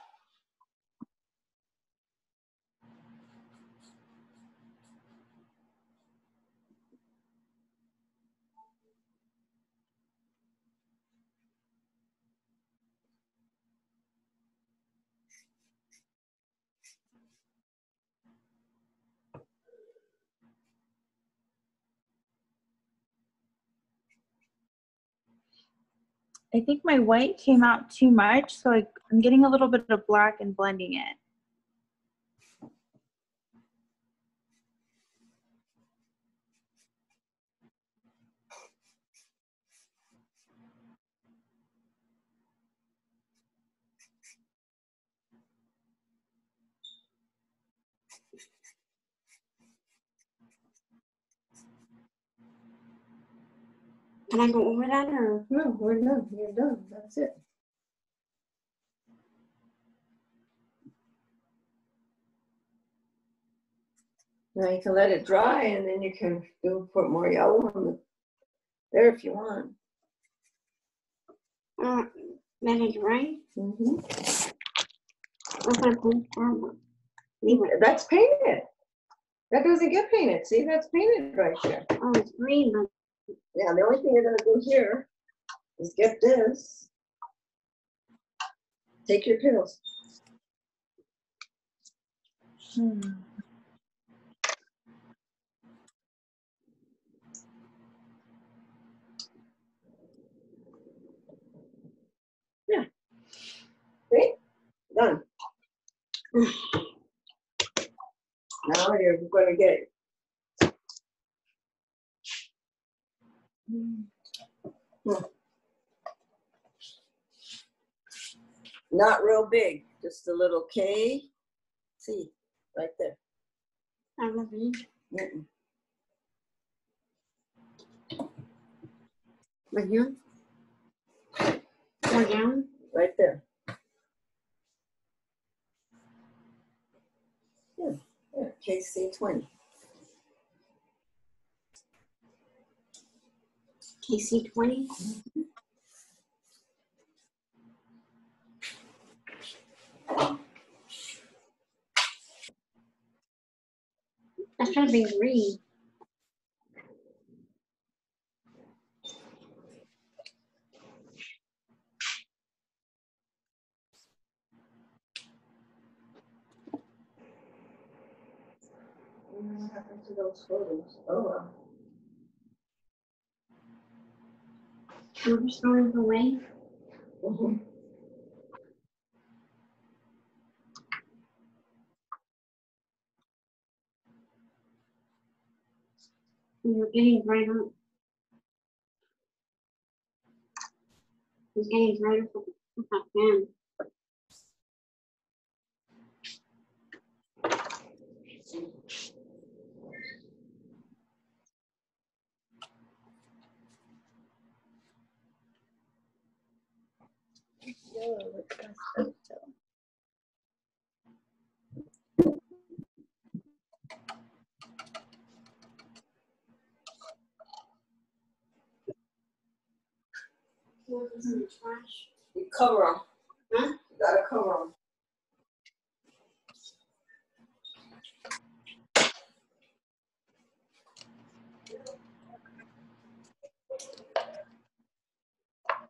I think my white came out too much, so I, I'm getting a little bit of black and blending it. Can I go over that or? No, we're done. You're done. That's it. Now you can let it dry and then you can do put more yellow on the there if you want. Uh, that is. Mm-hmm. My blue farm? That's painted. That doesn't get painted. See, that's painted right there. Oh, it's green, Yeah, the only thing you're gonna do here is get this. Take your pills. Hmm. Yeah. See? Done. Now you're gonna get Hmm. Not real big, just a little K. See, right there. I love you. Mm-mm. Right here. More down. Right there. Yeah, yeah, KC twenty. KC twenty. That should be green. What happened to those photos? Oh, well. I'm just going away. Mhm. You're getting brighter. It's getting brighter for with that You cover them. Huh? You gotta cover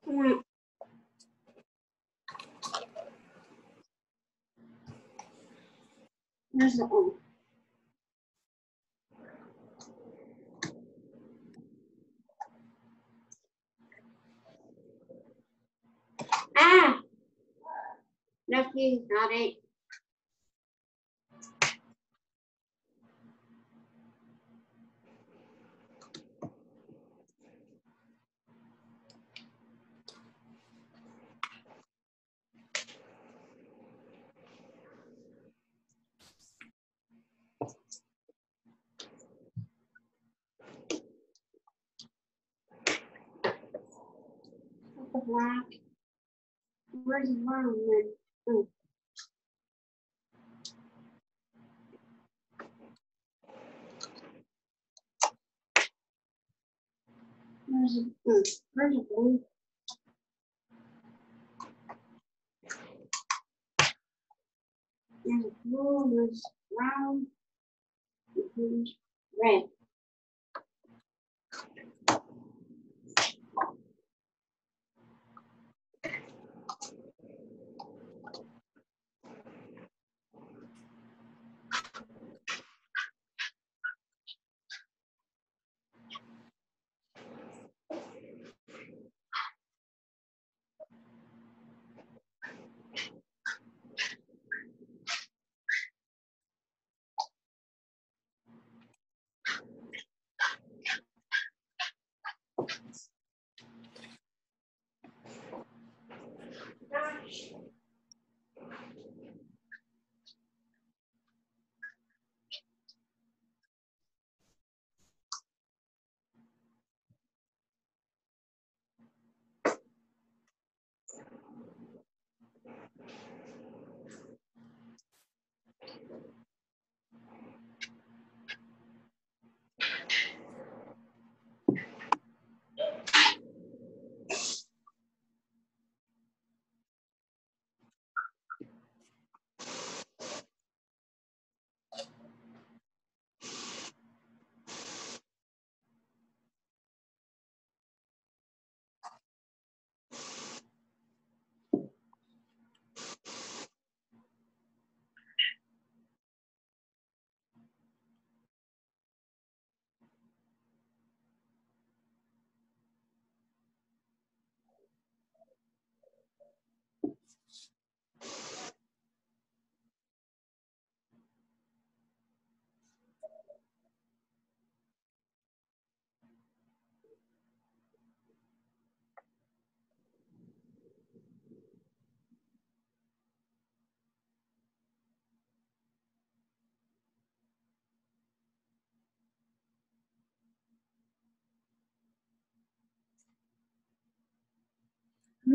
them. Mm. The oh? Ah! Lucky, not it. The black. Where's the brown then? Oh. Where's the, oh, blue? There's a blue, there's brown, there's red.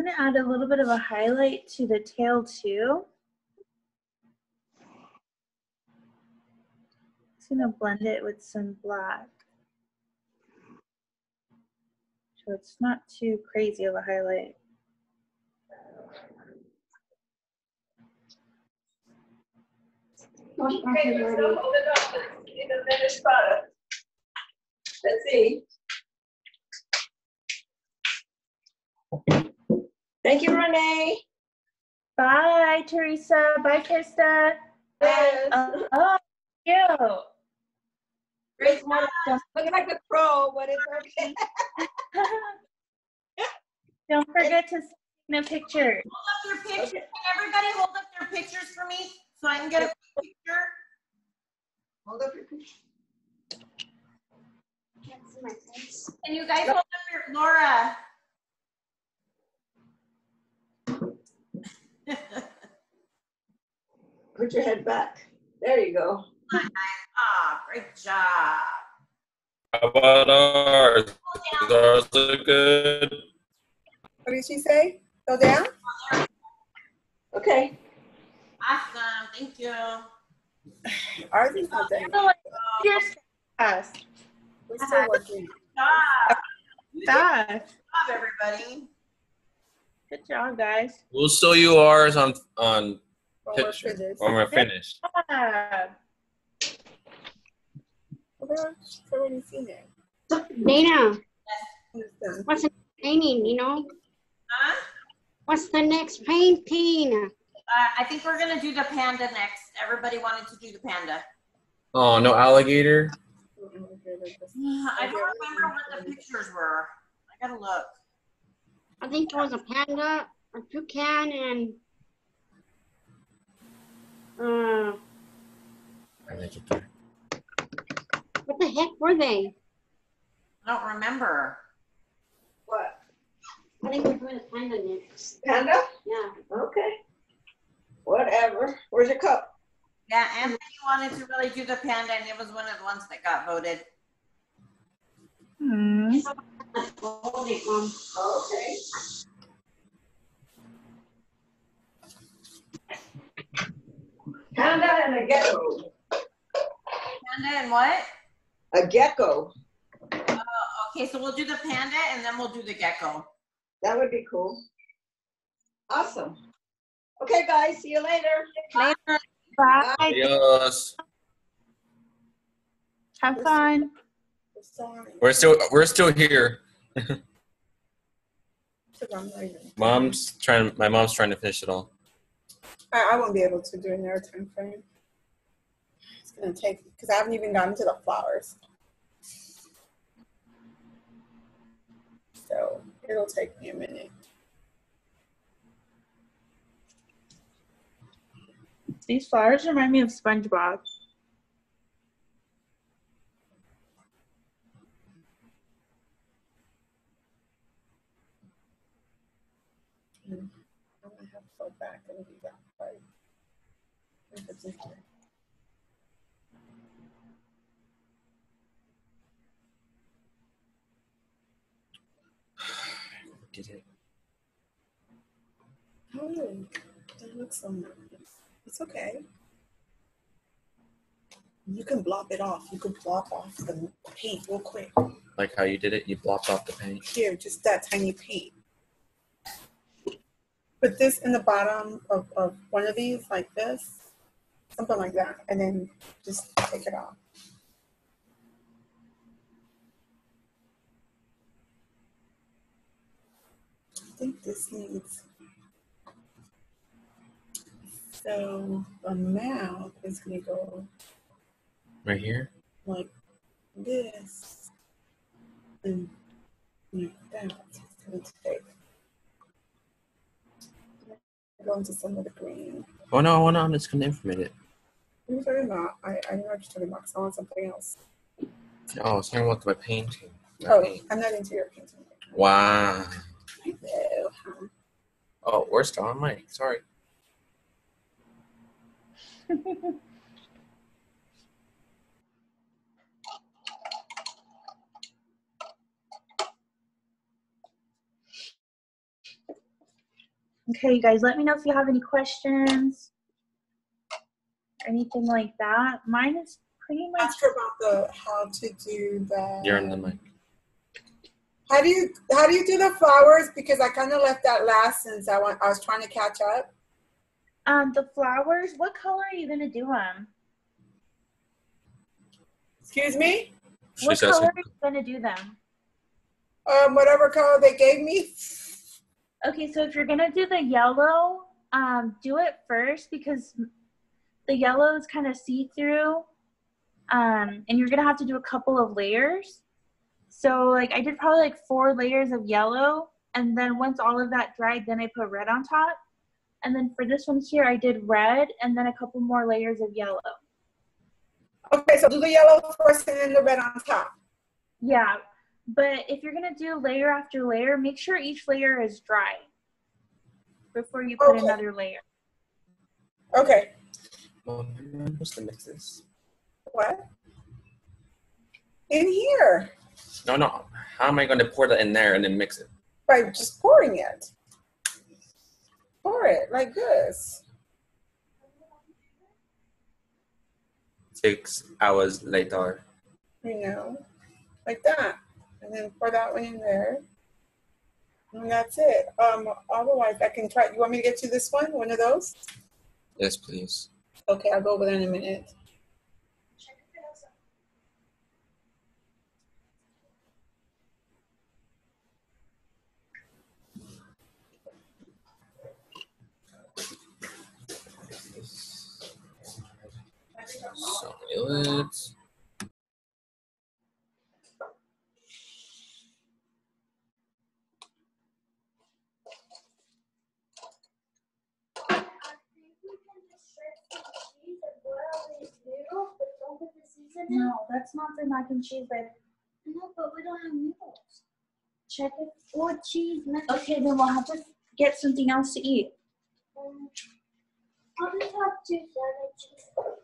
Gonna add a little bit of a highlight to the tail too. Just gonna blend it with some black. So it's not too crazy of a highlight. Okay, let's hold it up. Get a better spot. Let's see. Thank you, Renee. Bye, Teresa. Bye, Krista. Yes. Uh, oh, you. Great smile. Looking like a crow, but it's okay. Don't forget to send a picture. Hold up your pictures. Can everybody hold up their pictures for me so I can get a picture? Hold up your picture. Can't see my face. Can you guys hold up your Laura? Put your head back. There you go. Ah, great job. How about ours? Ours look good. What did she say? Go down? Okay. Awesome. Thank you. Ours is not done. Here's fast. We're still working. Job. Fast. Good job, everybody. Good job, guys. We'll show you ours on on When we're finished. when we're finished. Yeah. Well, she's already seen it. Dana, what's the painting, you know? Huh? What's the next painting? Uh, I think we're gonna do the panda next. Everybody wanted to do the panda. Oh, no alligator. I don't remember what the pictures were. I gotta look. I think it was a panda, a toucan, and uh, I like it. what the heck were they? I don't remember. What? I think we're doing a panda next. Panda? Yeah. Okay. Whatever. Where's your cup? Yeah, Anthony wanted to really do the panda, and it was one of the ones that got voted. Hmm. Hold it, Mom. Okay. Panda and a gecko. Panda and what? A gecko. Uh, okay, so we'll do the panda, and then we'll do the gecko. That would be cool. Awesome. Okay, guys, see you later. Later. Bye. Adios. Have fun. We're still we're still here. I'm not even- Mom's trying. My mom's trying to finish it all. I, I won't be able to during their time frame. It's gonna take because I haven't even gotten to the flowers. So it'll take me a minute. These flowers remind me of SpongeBob. I'm gonna have to go back and do that. If it's in. Did it? Oh, that looks so nice. It's okay. You can block it off. You can block off the paint real quick. Like how you did it? You blocked off the paint. Here, just that tiny paint. Put this in the bottom of, of one of these, like this, something like that, and then just take it off. I think this needs. So the mouth is gonna go Right here. like this and like that. It's gonna take go into some of the green. Oh no! Oh no! I'm just gonna implement it. What are you talking about? I, I know what you're talking about 'cause I want something else. Oh, I was talking about my painting. My Oh, paint. I'm not into your painting. Wow. No. Oh, we're still on mic. Sorry. Okay, you guys, let me know if you have any questions anything like that. Mine is pretty much. Ask her about the how to do the. You're in the mic. How do you how do you do the flowers? Because I kind of left that last since I want I was trying to catch up. Um, the flowers. What color are you gonna do them? Excuse me. What She's asking. color are you gonna do them? Um, whatever color they gave me. Okay, so if you're gonna do the yellow, um, do it first because the yellow is kind of see-through, um, and you're gonna have to do a couple of layers. So like I did probably like four layers of yellow, and then once all of that dried, then I put red on top. And then for this one here, I did red, and then a couple more layers of yellow. Okay, so do the yellow first and then the red on top. Yeah, but if you're gonna do layer after layer, make sure each layer is dry before you put Okay. another layer. Okay. Mom, I'm supposed to mix this. What? In here. No, no. How am I going to pour that in there and then mix it? By just pouring it. Pour it like this. Six hours later. You know, like that. And then pour that one in there. And that's it. Um, otherwise, I can try. You want me to get you this one? One of those? Yes, please. Okay, I'll go over there in a minute. No, that's not for mac and cheese, babe. No, but we don't have noodles. Check it. Or cheese, mac Okay, then we'll have to get something else to eat. Um, I'll just have two sandwiches.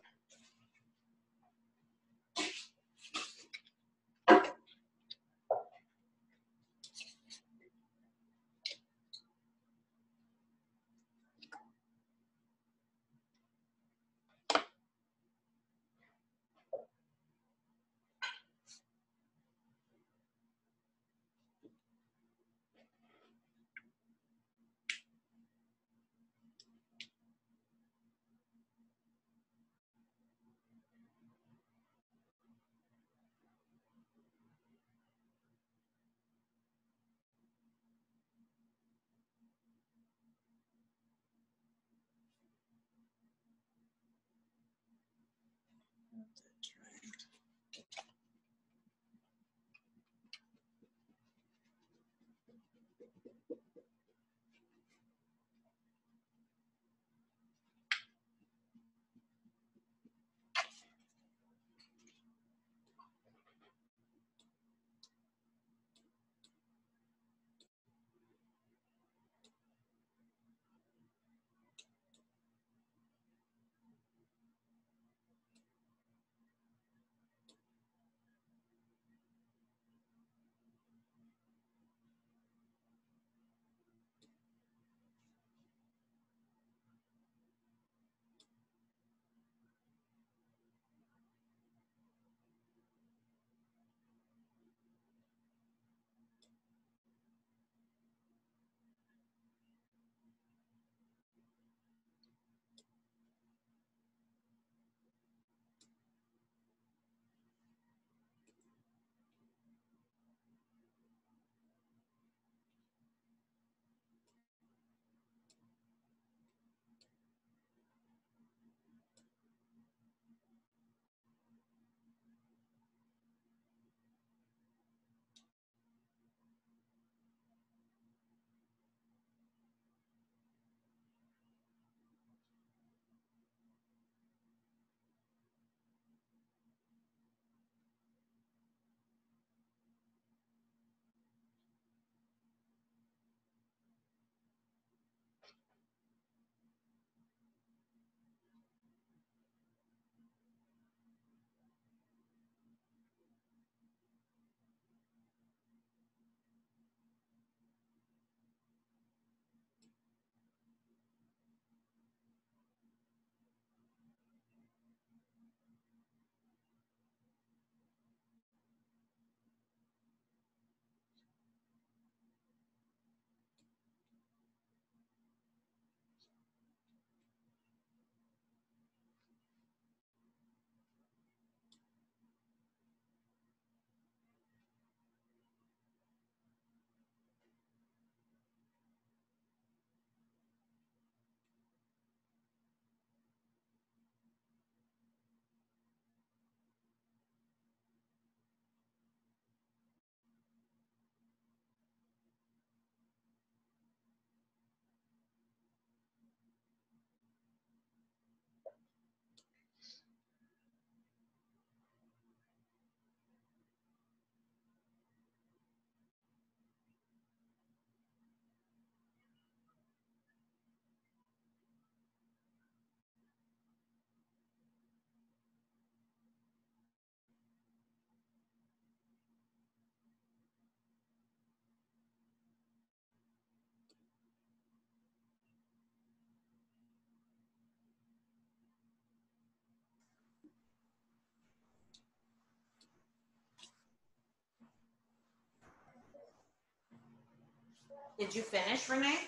Did you finish, Renee?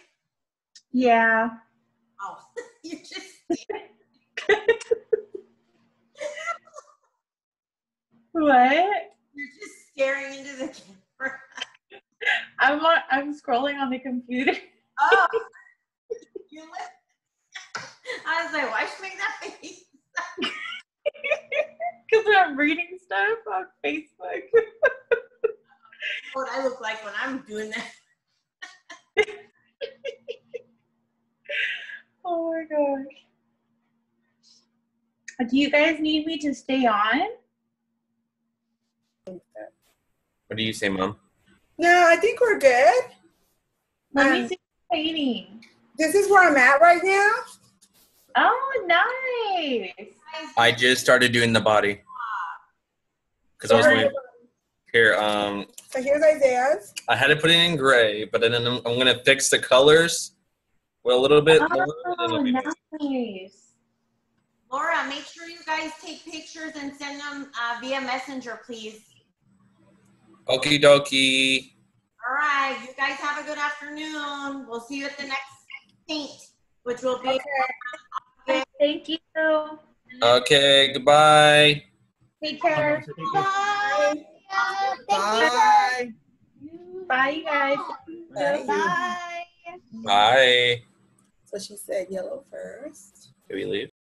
Yeah. Oh, you just. What? You're just staring into the camera. I'm on, I'm scrolling on the computer Oh. you look. I was like, why she make that face? because I'm reading stuff on Facebook. What I look like when I'm doing that. Oh my gosh. Do you guys need me to stay on? What do you say, Mom? No, I think we're good. Let me Um, see the painting. This is where I'm at right now. Oh, nice. I just started doing the body. Because I was waiting. Here, um, So here's Isaiah's. I had to put it in gray, but then I'm, I'm gonna fix the colors with a little bit. Oh, it'll nice. Laura, make sure you guys take pictures and send them uh, via messenger, please. Okie dokie. All right, you guys have a good afternoon. We'll see you at the next paint, which will be. Thank you. Okay, goodbye. Take care. Bye. Bye. Bye, you guys. Bye. Bye. So she said yellow first. Did we leave?